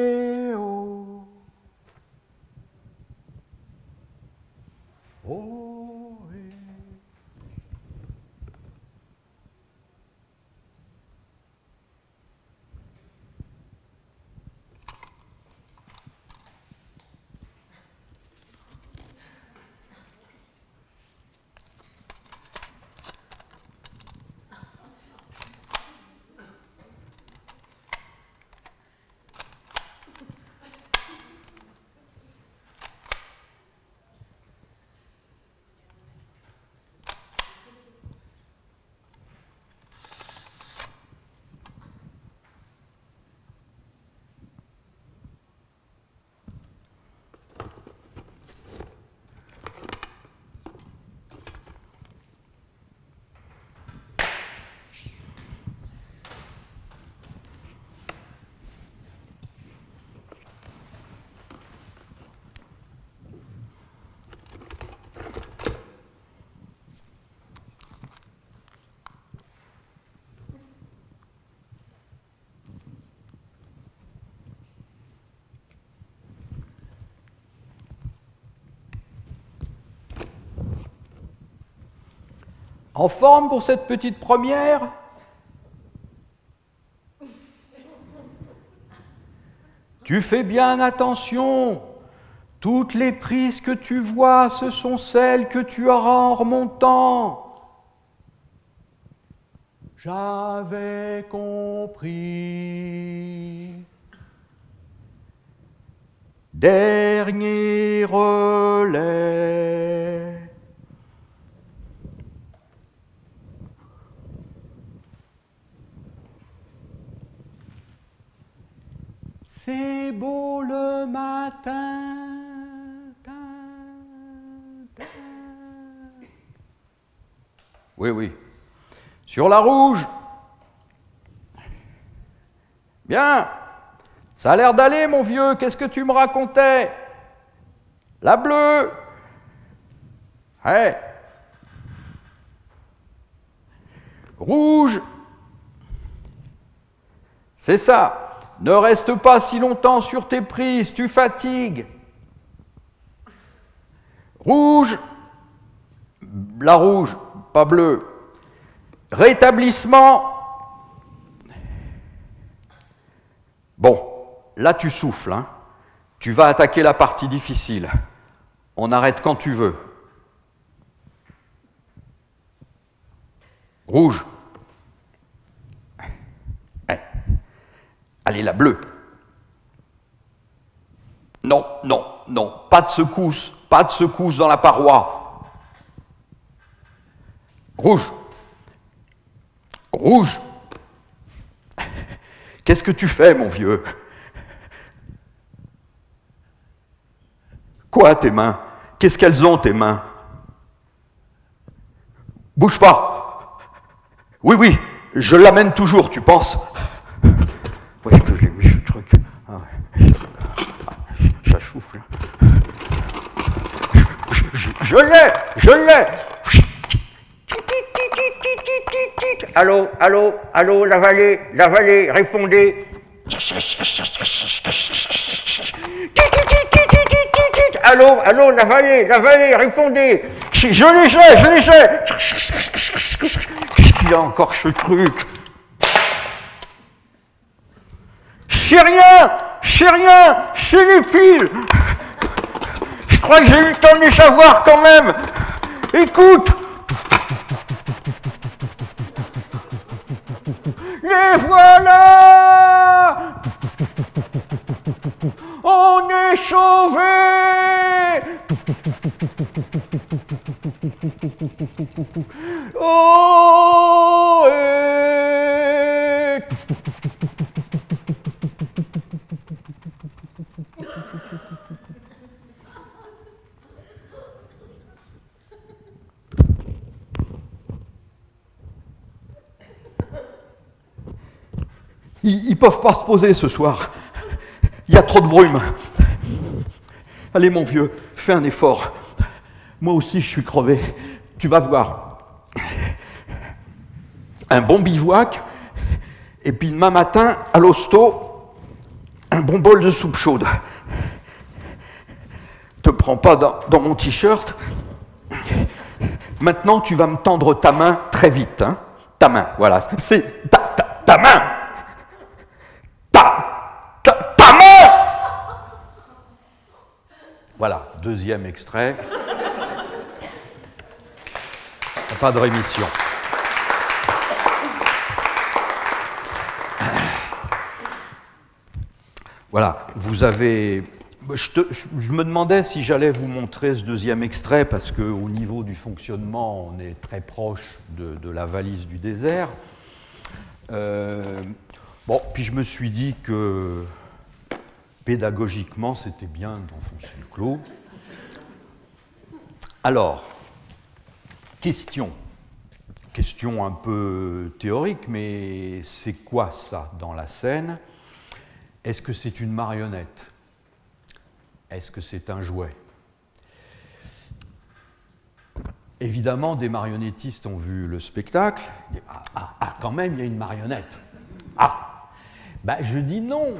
S3: En forme pour cette petite première Tu fais bien attention. Toutes les prises que tu vois, ce sont celles que tu auras en remontant. J'avais compris relais. C'est beau le matin. Oui, oui. Sur la rouge. Bien. Ça a l'air d'aller, mon vieux. Qu'est-ce que tu me racontais? La bleue. Ouais. Rouge. C'est ça. Ne reste pas si longtemps sur tes prises, tu fatigues. Rouge, la rouge, pas bleue. Rétablissement. Bon, là tu souffles, hein. tu vas attaquer la partie difficile. On arrête quand tu veux. Rouge. Allez, la bleue. Non, non, non, pas de secousse, pas de secousse dans la paroi. Rouge. Rouge. Qu'est-ce que tu fais, mon vieux? Quoi, tes mains? Qu'est-ce qu'elles ont, tes mains? Bouge pas. Oui, oui, je l'amène toujours, tu penses? Oui, que j'ai mis ce truc. Ah souffle. Je, l'ai Je l'ai Allô, allô, allô, la vallée, la vallée, répondez. Allô, allô, la vallée, la vallée, répondez. Je l'ai fait, je l'ai fait. Qu'est-ce qu'il a encore ce truc? C'est rien, c'est rien, c'est les piles. Je crois que j'ai eu le temps de les savoir quand même. Écoute. Les voilà On est sauvés Oh Ils ne peuvent pas se poser ce soir. Il y a trop de brume. Allez mon vieux, fais un effort. Moi aussi je suis crevé. Tu vas voir. Un bon bivouac, et puis demain matin, à l'hosto, un bon bol de soupe chaude. Te prends pas dans, mon t-shirt. Maintenant, tu vas me tendre ta main très vite. Hein. ta main, voilà. C'est ta main Voilà, deuxième extrait. Pas de rémission. Voilà, vous avez. Je, me demandais si j'allais vous montrer ce deuxième extrait parce qu'au niveau du fonctionnement, on est très proche de, la valise du désert. Euh, bon, puis je me suis dit que pédagogiquement, c'était bien d'enfoncer le clou. Alors, question. Question un peu théorique, mais c'est quoi ça dans la scène? Est-ce que c'est une marionnette? Est-ce que c'est un jouet? Évidemment, des marionnettistes ont vu le spectacle. Ah, ah, ah, quand même, il y a une marionnette. Ah ben, Je dis non,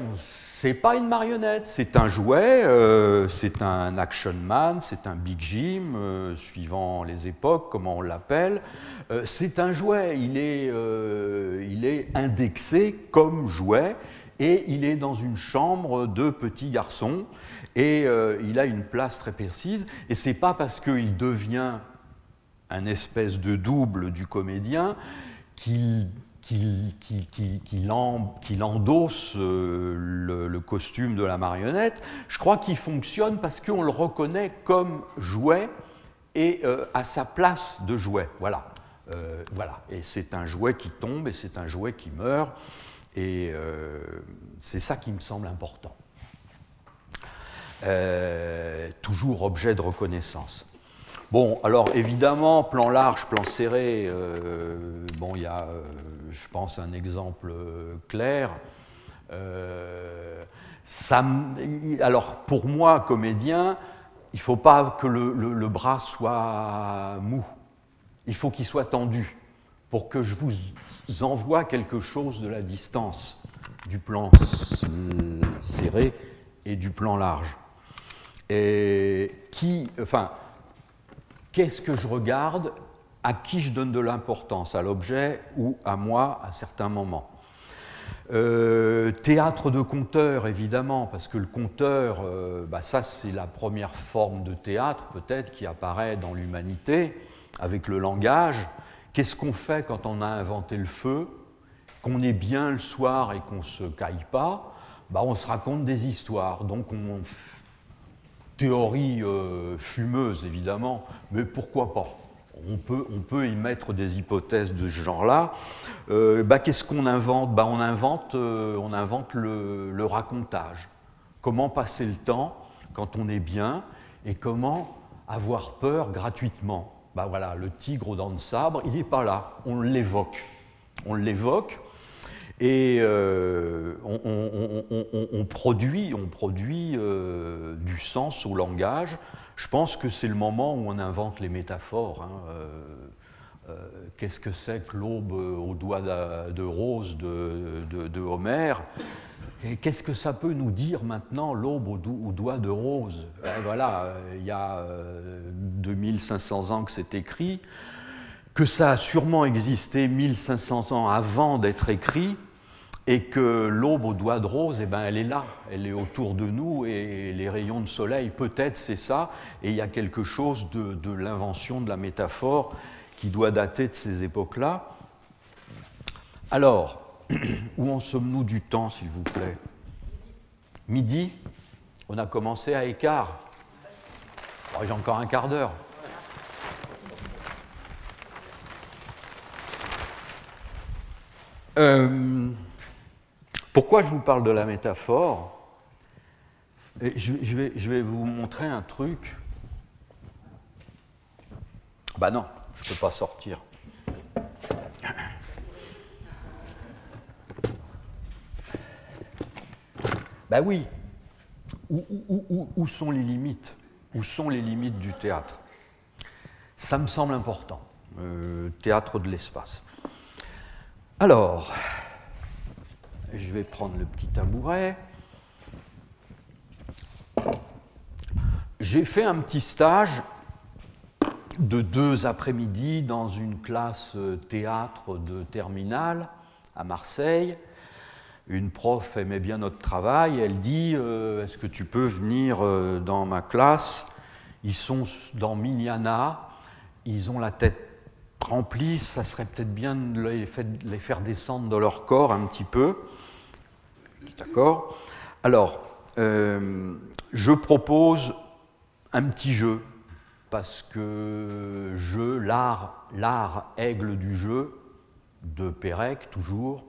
S3: c'est pas une marionnette, c'est un jouet, euh, c'est un action man, c'est un big Jim, euh, suivant les époques, comment on l'appelle. Euh, c'est un jouet, il est, il est indexé comme jouet et il est dans une chambre de petits garçons et il a une place très précise. Et c'est pas parce qu'il devient un espèce de double du comédien qu'il qu'il endosse euh, le, costume de la marionnette, je crois qu'il fonctionne parce qu'on le reconnaît comme jouet et euh, à sa place de jouet. Euh, voilà. Et c'est un jouet qui tombe et c'est un jouet qui meurt. Et c'est ça qui me semble important. toujours objet de reconnaissance. Bon, alors évidemment, plan large, plan serré, bon, il y a je pense, un exemple euh, clair. Euh, ça, alors pour moi, comédien, il ne faut pas que le, bras soit mou. Il faut qu'il soit tendu pour que je vous envoie quelque chose de la distance du plan serré et du plan large. Et qui, enfin, qu'est-ce que je regarde? À qui je donne de l'importance, à l'objet ou à moi à certains moments? Euh, théâtre de conteur, évidemment, parce que le conteur, euh, bah, ça c'est la première forme de théâtre peut-être qui apparaît dans l'humanité, avec le langage. Qu'est-ce qu'on fait quand on a inventé le feu, qu'on est bien le soir et qu'on ne se caille pas? Bah, On se raconte des histoires. Donc on, théorie euh, fumeuse, évidemment, mais pourquoi pas? On peut, on peut y mettre des hypothèses de ce genre-là. Euh, bah, Qu'est-ce qu'on invente? Bah, On invente, euh, on invente le, le, racontage. Comment passer le temps quand on est bien et comment avoir peur gratuitement? Bah, voilà, le tigre aux dents de sabre, il n'est pas là, on l'évoque. On l'évoque et euh, on, produit, on produit euh, du sens au langage. Je pense que c'est le moment où on invente les métaphores. Hein. Euh, Qu'est-ce que c'est que l'aube au doigt de, rose de, Homère? Et qu'est-ce que ça peut nous dire maintenant, l'aube au, doigt de rose? Voilà, il y a 2500 ans que c'est écrit, que ça a sûrement existé 1500 ans avant d'être écrit, et que l'aube au doigt de rose, eh ben, elle est là, elle est autour de nous, et les rayons de soleil, peut-être c'est ça, et il y a quelque chose de, l'invention de la métaphore qui doit dater de ces époques-là. Alors, où en sommes-nous du temps, s'il vous plaît? Midi? On a commencé à écart. Oh, J'ai encore un quart d'heure. Euh, pourquoi je vous parle de la métaphore? Je, vais, vous montrer un truc. Bah non, je ne peux pas sortir. Ben oui, où, sont les limites? Où sont les limites du théâtre? Ça me semble important, euh, théâtre de l'espace. Alors, je vais prendre le petit tabouret. J'ai fait un petit stage de deux après-midi dans une classe euh, théâtre de terminale à Marseille. Une prof aimait bien notre travail, elle dit euh, Est-ce que tu peux venir euh, dans ma classe? Ils sont dans Miliana, ils ont la tête remplie, ça serait peut-être bien de les, faire descendre dans leur corps un petit peu. D'accord Alors, euh, je propose un petit jeu, parce que jeu, l'art, l'art aigle du jeu, de Pérec toujours,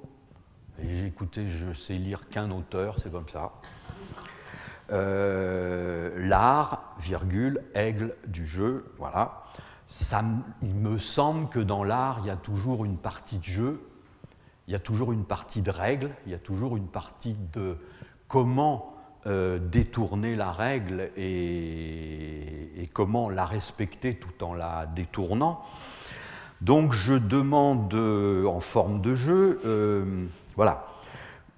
S3: j'ai écouté, je sais lire qu'un auteur, c'est comme ça. Euh, L'art, virgule, aigle du jeu, voilà. Ça, il me semble que dans l'art, il y a toujours une partie de jeu, il y a toujours une partie de règle, il y a toujours une partie de comment euh, détourner la règle et, comment la respecter tout en la détournant. Donc je demande euh, en forme de jeu, euh, voilà,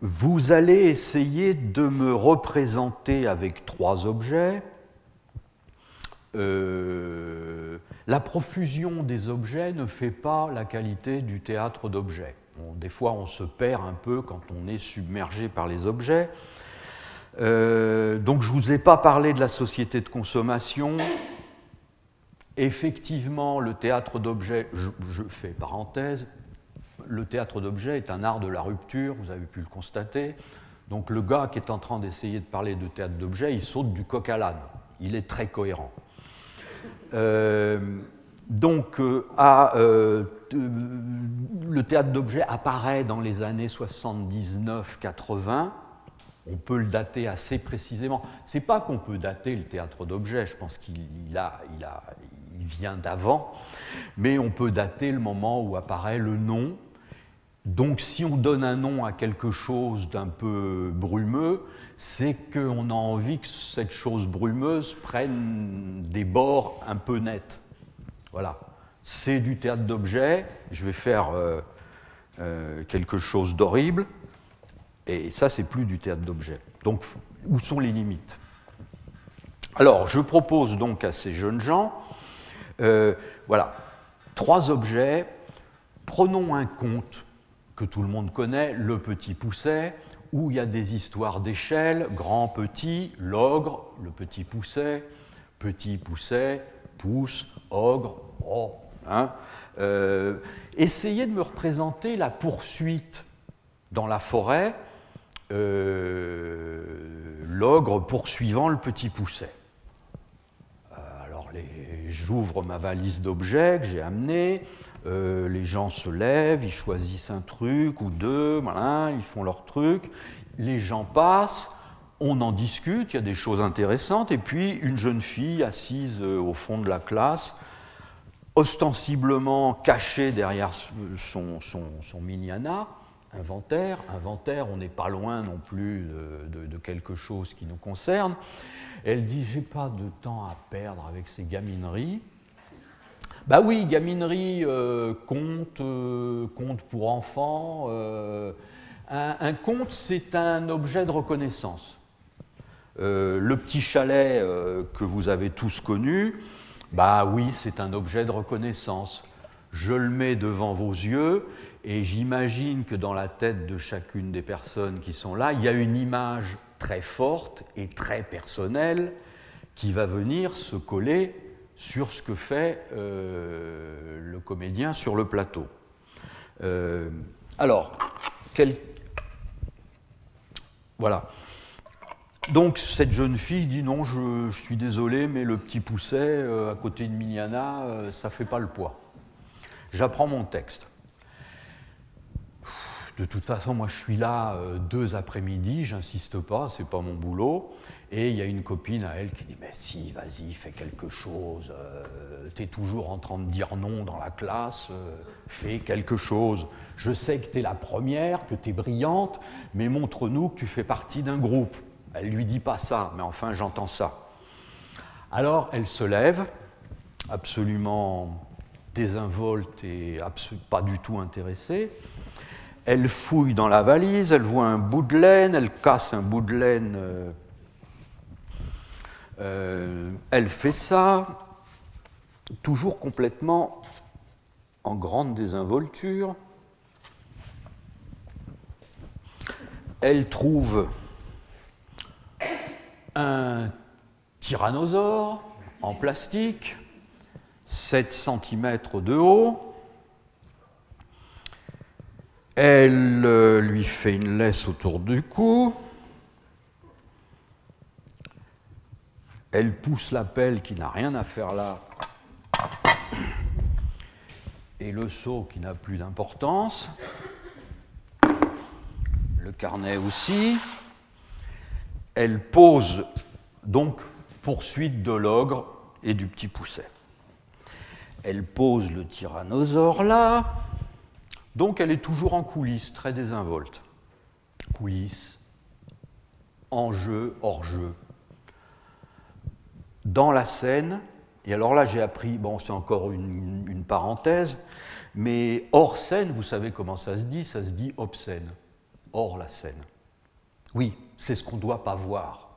S3: vous allez essayer de me représenter avec trois objets. La profusion des objets ne fait pas la qualité du théâtre d'objets. Des fois, on se perd un peu quand on est submergé par les objets. Euh, donc, je ne vous ai pas parlé de la société de consommation. Effectivement, le théâtre d'objets, je, je, fais parenthèse, le théâtre d'objets est un art de la rupture, vous avez pu le constater. Donc le gars qui est en train d'essayer de parler de théâtre d'objets, il saute du coq à l'âne. Il est très cohérent. Euh, donc euh, à, euh, le théâtre d'objets apparaît dans les années 79-80. On peut le dater assez précisément. C'est pas qu'on peut dater le théâtre d'objets, je pense qu'il vient d'avant, mais on peut dater le moment où apparaît le nom donc si on donne un nom à quelque chose d'un peu brumeux, c'est qu'on a envie que cette chose brumeuse prenne des bords un peu nets. Voilà. C'est du théâtre d'objets, je vais faire euh, euh, quelque chose d'horrible, et ça, c'est plus du théâtre d'objets. Donc, où sont les limites? Alors, je propose donc à ces jeunes gens, euh, voilà, trois objets. Prenons un conte que tout le monde connaît, Le Petit Pousset, où il y a des histoires d'échelle, grand, petit, l'ogre, le petit pousset, petit pousset, pouce, ogre, oh, hein, euh, essayez de me représenter la poursuite dans la forêt, euh, l'ogre poursuivant le petit pousset. Euh, alors j'ouvre ma valise d'objets que j'ai amené. Euh, les gens se lèvent, ils choisissent un truc ou deux, voilà, ils font leur truc. Les gens passent, on en discute, il y a des choses intéressantes. Et puis une jeune fille assise euh, au fond de la classe, ostensiblement cachée derrière son, son, son miniana, inventaire. Inventaire, on n'est pas loin non plus de, quelque chose qui nous concerne. Elle dit J'ai pas de temps à perdre avec ces gamineries. Bah oui, gaminerie, euh, conte, euh, conte pour enfants. Euh, un, conte, c'est un objet de reconnaissance. Le petit chalet que vous avez tous connu, bah oui, c'est un objet de reconnaissance. Je le mets devant vos yeux et j'imagine que dans la tête de chacune des personnes qui sont là, il y a une image très forte et très personnelle qui va venir se coller sur ce que fait euh, le comédien sur le plateau. Euh, alors, quel... voilà. Donc cette jeune fille dit non, je, suis désolé, mais le petit pousset euh, à côté de Miliana, ça fait pas le poids. J'apprends mon texte de toute façon, moi je suis là euh, deux après-midi, j'insiste pas, c'est pas mon boulot. Et il y a une copine à elle qui dit Mais si, vas-y, fais quelque chose. Euh, tu es toujours en train de dire non dans la classe, euh, fais quelque chose. Je sais que tu es la première, que tu es brillante, mais montre-nous que tu fais partie d'un groupe. Elle lui dit pas ça, mais enfin j'entends ça. Alors elle se lève, absolument désinvolte et pas du tout intéressée. Elle fouille dans la valise, elle voit un bout de laine, elle casse un bout de laine. Euh, euh, elle fait ça, toujours complètement en grande désinvolture. Elle trouve un tyrannosaure en plastique, 7 cm de haut, elle euh, lui fait une laisse autour du cou. Elle pousse la pelle qui n'a rien à faire là. Et le seau qui n'a plus d'importance. Le carnet aussi. Elle pose donc poursuite de l'ogre et du petit pousset. Elle pose le tyrannosaure là. Donc elle est toujours en coulisses, très désinvolte. Coulisses, en jeu, hors jeu. Dans la scène, et alors là j'ai appris, bon c'est encore une, parenthèse, mais hors scène, vous savez comment ça se dit? Ça se dit obscène, hors la scène. Oui, c'est ce qu'on ne doit pas voir.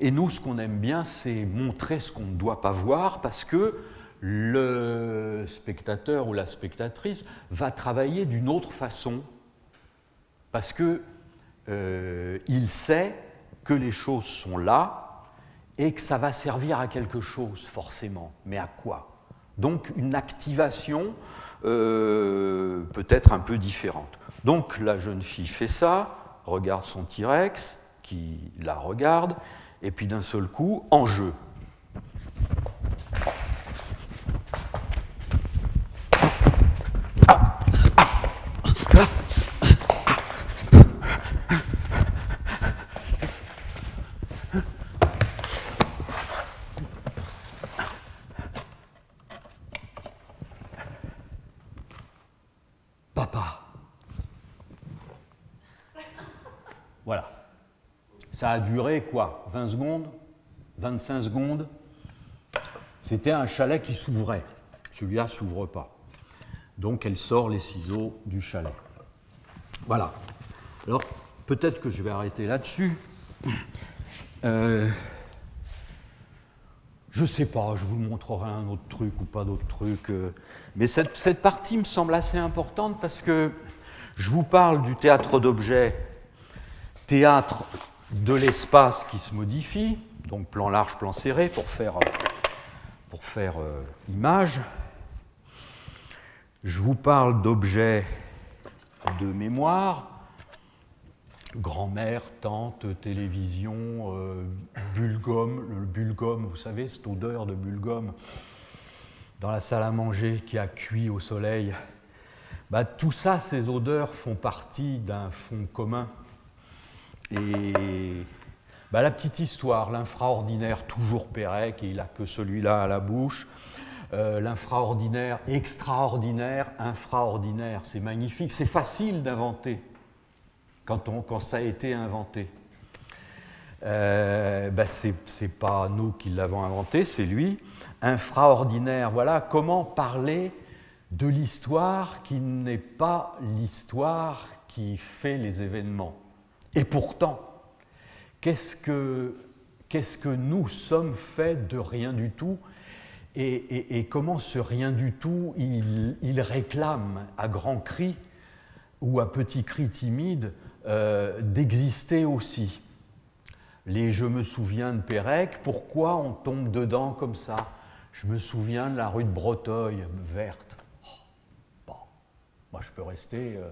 S3: Et nous, ce qu'on aime bien, c'est montrer ce qu'on ne doit pas voir parce que le spectateur ou la spectatrice va travailler d'une autre façon parce que euh, il sait que les choses sont là et que ça va servir à quelque chose forcément. Mais à quoi? Donc une activation euh, peut-être un peu différente. Donc la jeune fille fait ça, regarde son T-Rex, qui la regarde, et puis d'un seul coup, en jeu. Ça a duré quoi 20 secondes 25 secondes? C'était un chalet qui s'ouvrait. Celui-là s'ouvre pas. Donc elle sort les ciseaux du chalet. Voilà. Alors peut-être que je vais arrêter là-dessus. Euh, je sais pas, je vous montrerai un autre truc ou pas d'autre truc. Euh. mais cette, cette, partie me semble assez importante parce que je vous parle du théâtre d'objets, théâtre de l'espace qui se modifie, donc plan large, plan serré, pour faire, pour euh, image. Je vous parle d'objets de mémoire. grand-mère, tante, télévision, euh, bulgum, le vous savez, cette odeur de bulgum dans la salle à manger qui a cuit au soleil. Bah, tout ça, ces odeurs font partie d'un fond commun. Et bah, la petite histoire, l'infraordinaire, toujours Pérec, il n'a que celui-là à la bouche. Euh, l'infraordinaire, extraordinaire, infraordinaire, c'est magnifique, c'est facile d'inventer quand, ça a été inventé. Euh, ben c'est pas nous qui l'avons inventé, c'est lui. Infraordinaire, voilà comment parler de l'histoire qui n'est pas l'histoire qui fait les événements. Et pourtant, qu'est-ce que, qu'est-ce que nous sommes faits de rien du tout et, comment ce rien du tout, il, il réclame à grands cris ou à petits cris timides euh, d'exister aussi. Les Je me souviens de Pérec, pourquoi on tombe dedans comme ça? Je me souviens de la rue de Breteuil, verte. Oh, bon, moi je peux rester. Euh,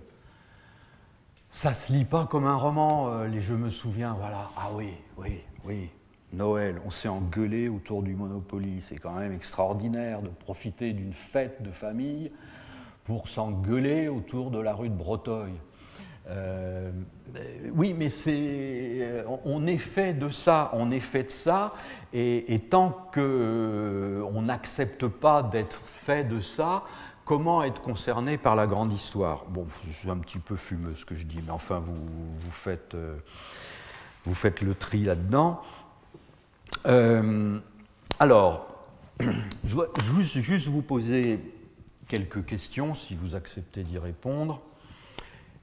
S3: ça se lit pas comme un roman, euh, les Je me souviens, voilà. Ah oui, oui, oui. Noël, on s'est engueulé autour du Monopoly. C'est quand même extraordinaire de profiter d'une fête de famille pour s'engueuler autour de la rue de Breteuil. Euh, oui, mais c'est, on est fait de ça, on est fait de ça, et, tant qu'on euh, n'accepte pas d'être fait de ça, comment être concerné par la grande histoire? Bon, c'est un petit peu fumeux ce que je dis, mais enfin, vous, euh, faites le tri là-dedans. alors, je vais juste, vous poser quelques questions, si vous acceptez d'y répondre.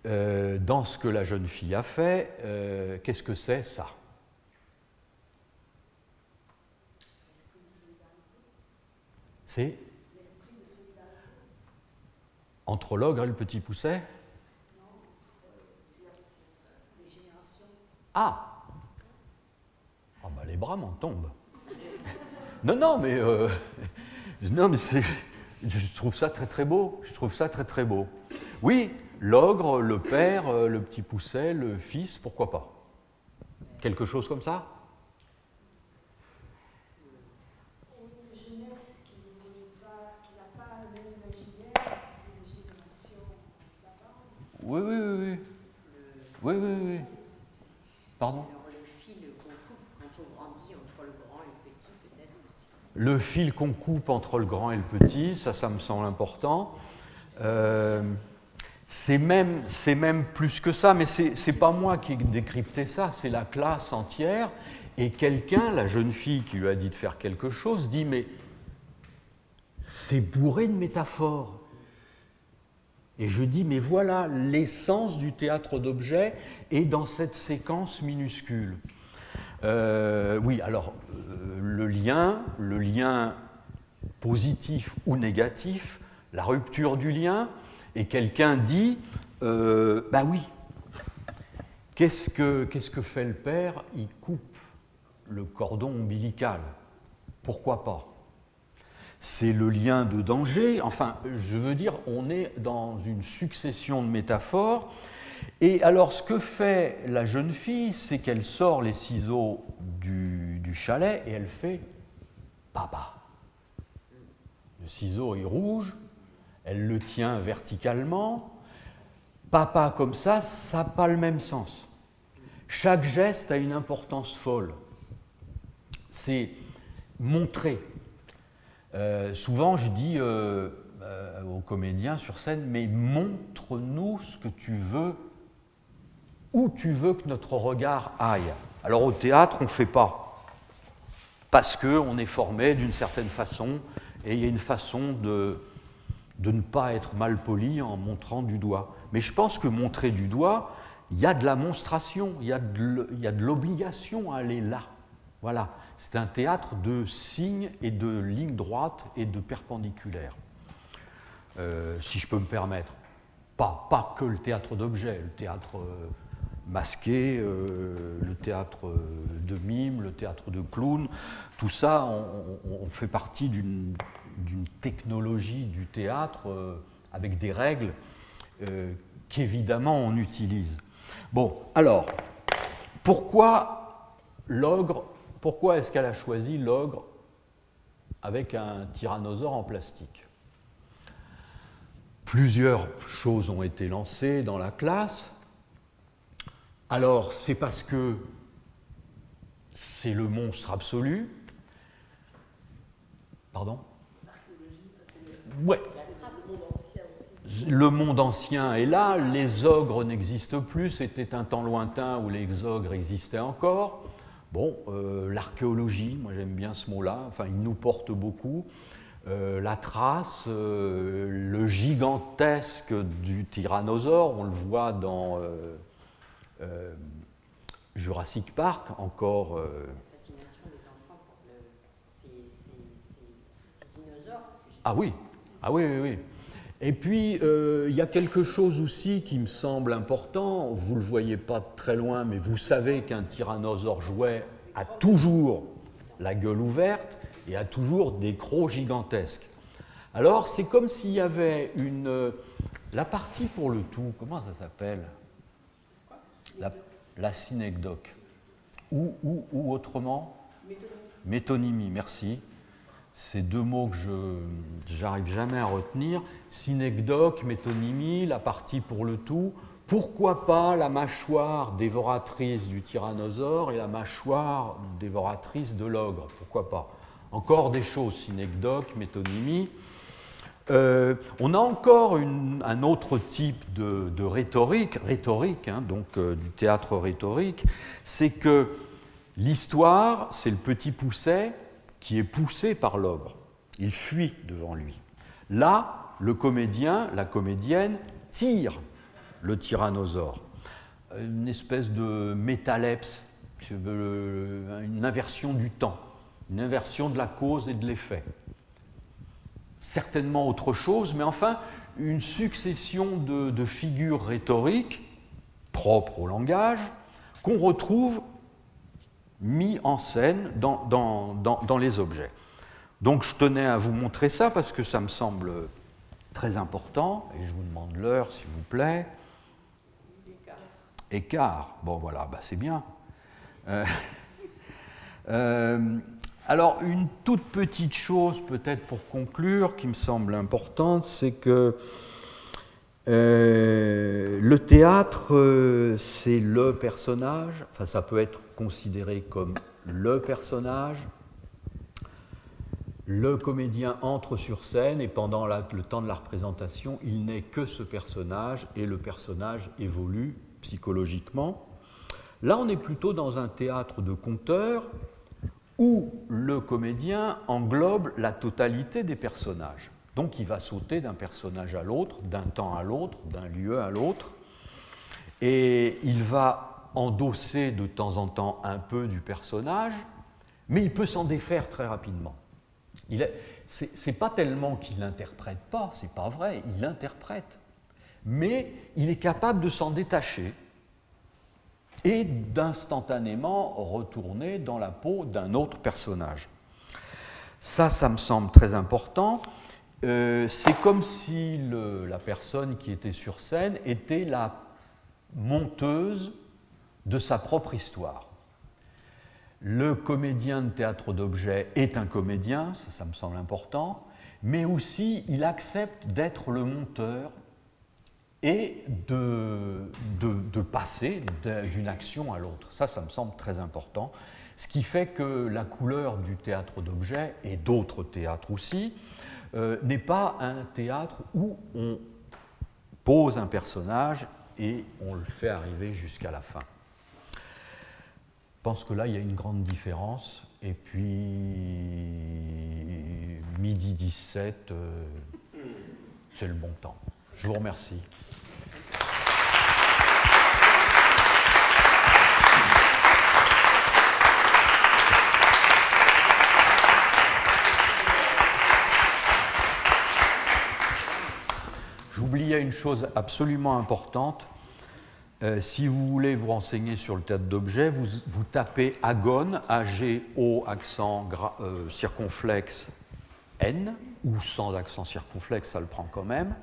S3: Euh, dans ce que la jeune fille a fait, euh, qu'est-ce que c'est ça? C'est? Entre l'ogre et le petit pousset Ah Ah bah les bras m'en tombent. Non, non, mais, euh, non, mais je trouve ça très très beau. Je trouve ça très très beau. Oui, l'ogre, le père, euh, le petit pousset, le fils, pourquoi pas Quelque chose comme ça? Oui, oui, oui, oui. Oui, oui, oui. Pardon? Le fil qu'on coupe quand on grandit entre le grand et le petit, peut-être aussi. Le fil qu'on coupe entre le grand et le petit, ça, ça me semble important. Euh, c'est même, même, plus que ça, mais ce n'est pas moi qui ai décrypté ça, c'est la classe entière. Et quelqu'un, la jeune fille qui lui a dit de faire quelque chose, dit Mais c'est bourré de métaphores. Et je dis Mais voilà, l'essence du théâtre d'objets est dans cette séquence minuscule. Euh, oui, alors, euh, le lien, le lien positif ou négatif, la rupture du lien, et quelqu'un dit Ben oui, qu'est-ce que, qu'est-ce que fait le père? Il coupe le cordon ombilical. Pourquoi pas? C'est le lien de danger. Enfin, je veux dire, on est dans une succession de métaphores. Et alors, ce que fait la jeune fille, c'est qu'elle sort les ciseaux du, chalet et elle fait papa. Le ciseau est rouge, elle le tient verticalement. Papa comme ça, ça n'a pas le même sens. Chaque geste a une importance folle. C'est montrer. Euh, souvent, je dis euh, euh, aux comédiens sur scène, mais montre-nous ce que tu veux, où tu veux que notre regard aille. Alors au théâtre, on ne fait pas, parce qu'on est formé d'une certaine façon, et il y a une façon de, de ne pas être mal poli en montrant du doigt. Mais je pense que montrer du doigt, il y a de la monstration, il y a de l'obligation à aller là. Voilà, c'est un théâtre de signes et de lignes droites et de perpendiculaires, euh, si je peux me permettre. Pas, que le théâtre d'objets, le théâtre euh, masqué, euh, le théâtre de mime, le théâtre de clown, tout ça, on fait partie d'une technologie du théâtre avec des règles qu'évidemment on utilise. Bon, alors, pourquoi l'ogre, pourquoi est-ce qu'elle a choisi l'ogre avec un tyrannosaure en plastique? Plusieurs choses ont été lancées dans la classe. Alors, c'est parce que c'est le monstre absolu. Pardon? Ouais. Le monde ancien est là, les ogres n'existent plus, c'était un temps lointain où les ogres existaient encore. Bon, euh, l'archéologie, moi j'aime bien ce mot-là, enfin il nous porte beaucoup. Euh, la trace, euh, le gigantesque du tyrannosaure, on le voit dans Jurassic Park, encore. Ah oui, ah oui, oui, oui. Et puis, il y a quelque chose aussi qui me semble important. Vous ne le voyez pas très loin, mais vous savez qu'un tyrannosaure jouet a toujours la gueule ouverte et a toujours des crocs gigantesques. Alors, c'est comme s'il y avait une. La partie pour le tout, comment ça s'appelle? La, la synecdoque. Ou, ou, ou autrement? Métonymie. merci. Ces deux mots que je n'arrive jamais à retenir. Synecdoque, métonymie, la partie pour le tout. Pourquoi pas la mâchoire dévoratrice du tyrannosaure et la mâchoire dévoratrice de l'ogre? Pourquoi pas? Encore des choses, synecdoque, métonymie. Euh, on a encore un autre type de, rhétorique, rhétorique hein, donc euh, du théâtre rhétorique, c'est que l'histoire, c'est le petit pousset qui est poussé par l'ogre. Il fuit devant lui. Là, le comédien, la comédienne, tire le tyrannosaure. Une espèce de métalepse, une inversion du temps, une inversion de la cause et de l'effet. Certainement autre chose, mais enfin une succession de, figures rhétoriques propres au langage qu'on retrouve mis en scène dans, dans, les objets. Donc je tenais à vous montrer ça parce que ça me semble très important, et je vous demande l'heure s'il vous plaît. Écart. Bon, voilà, bah, c'est bien. Euh, euh, alors, une toute petite chose, peut-être pour conclure, qui me semble importante, c'est que euh, le théâtre, c'est le personnage, enfin, ça peut être considéré comme le personnage. Le comédien entre sur scène et pendant le temps de la représentation, il n'est que ce personnage et le personnage évolue psychologiquement. Là, on est plutôt dans un théâtre de conteurs où le comédien englobe la totalité des personnages. Donc il va sauter d'un personnage à l'autre, d'un temps à l'autre, d'un lieu à l'autre, et il va endosser de temps en temps un peu du personnage, mais il peut s'en défaire très rapidement. Ce n'est pas tellement qu'il n'interprète pas, c'est pas vrai, il interprète mais il est capable de s'en détacher et d'instantanément retourner dans la peau d'un autre personnage. Ça, ça me semble très important. Euh, c'est comme si la personne qui était sur scène était la monteuse de sa propre histoire. Le comédien de théâtre d'objets est un comédien, ça, me semble important, mais aussi il accepte d'être le monteur et de, de, passer d'une action à l'autre. Ça, ça me semble très important. Ce qui fait que la couleur du théâtre d'objets, et d'autres théâtres aussi, euh, n'est pas un théâtre où on pose un personnage et on le fait arriver jusqu'à la fin. Je pense que là, il y a une grande différence. Et puis, midi 17, euh, c'est le bon temps. Je vous remercie. J'oubliais une chose absolument importante. Euh, si vous voulez vous renseigner sur le théâtre d'objets, vous, tapez agone, A-G-O, accent euh, circonflexe N, ou sans accent circonflexe, ça le prend quand même.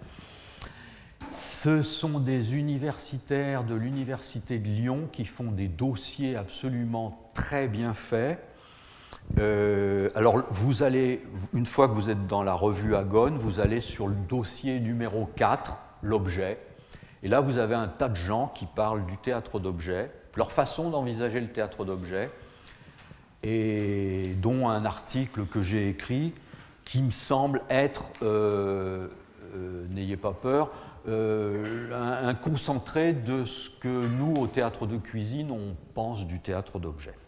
S3: Ce sont des universitaires de l'Université de Lyon qui font des dossiers absolument très bien faits. Euh, alors, vous allez, une fois que vous êtes dans la revue Agone, vous allez sur le dossier numéro 4, l'objet. Et là, vous avez un tas de gens qui parlent du théâtre d'objet, leur façon d'envisager le théâtre d'objet, et dont un article que j'ai écrit qui me semble être, euh, euh, n'ayez pas peur, un, concentré de ce que nous, au théâtre de cuisine, on pense du théâtre d'objet. Voilà.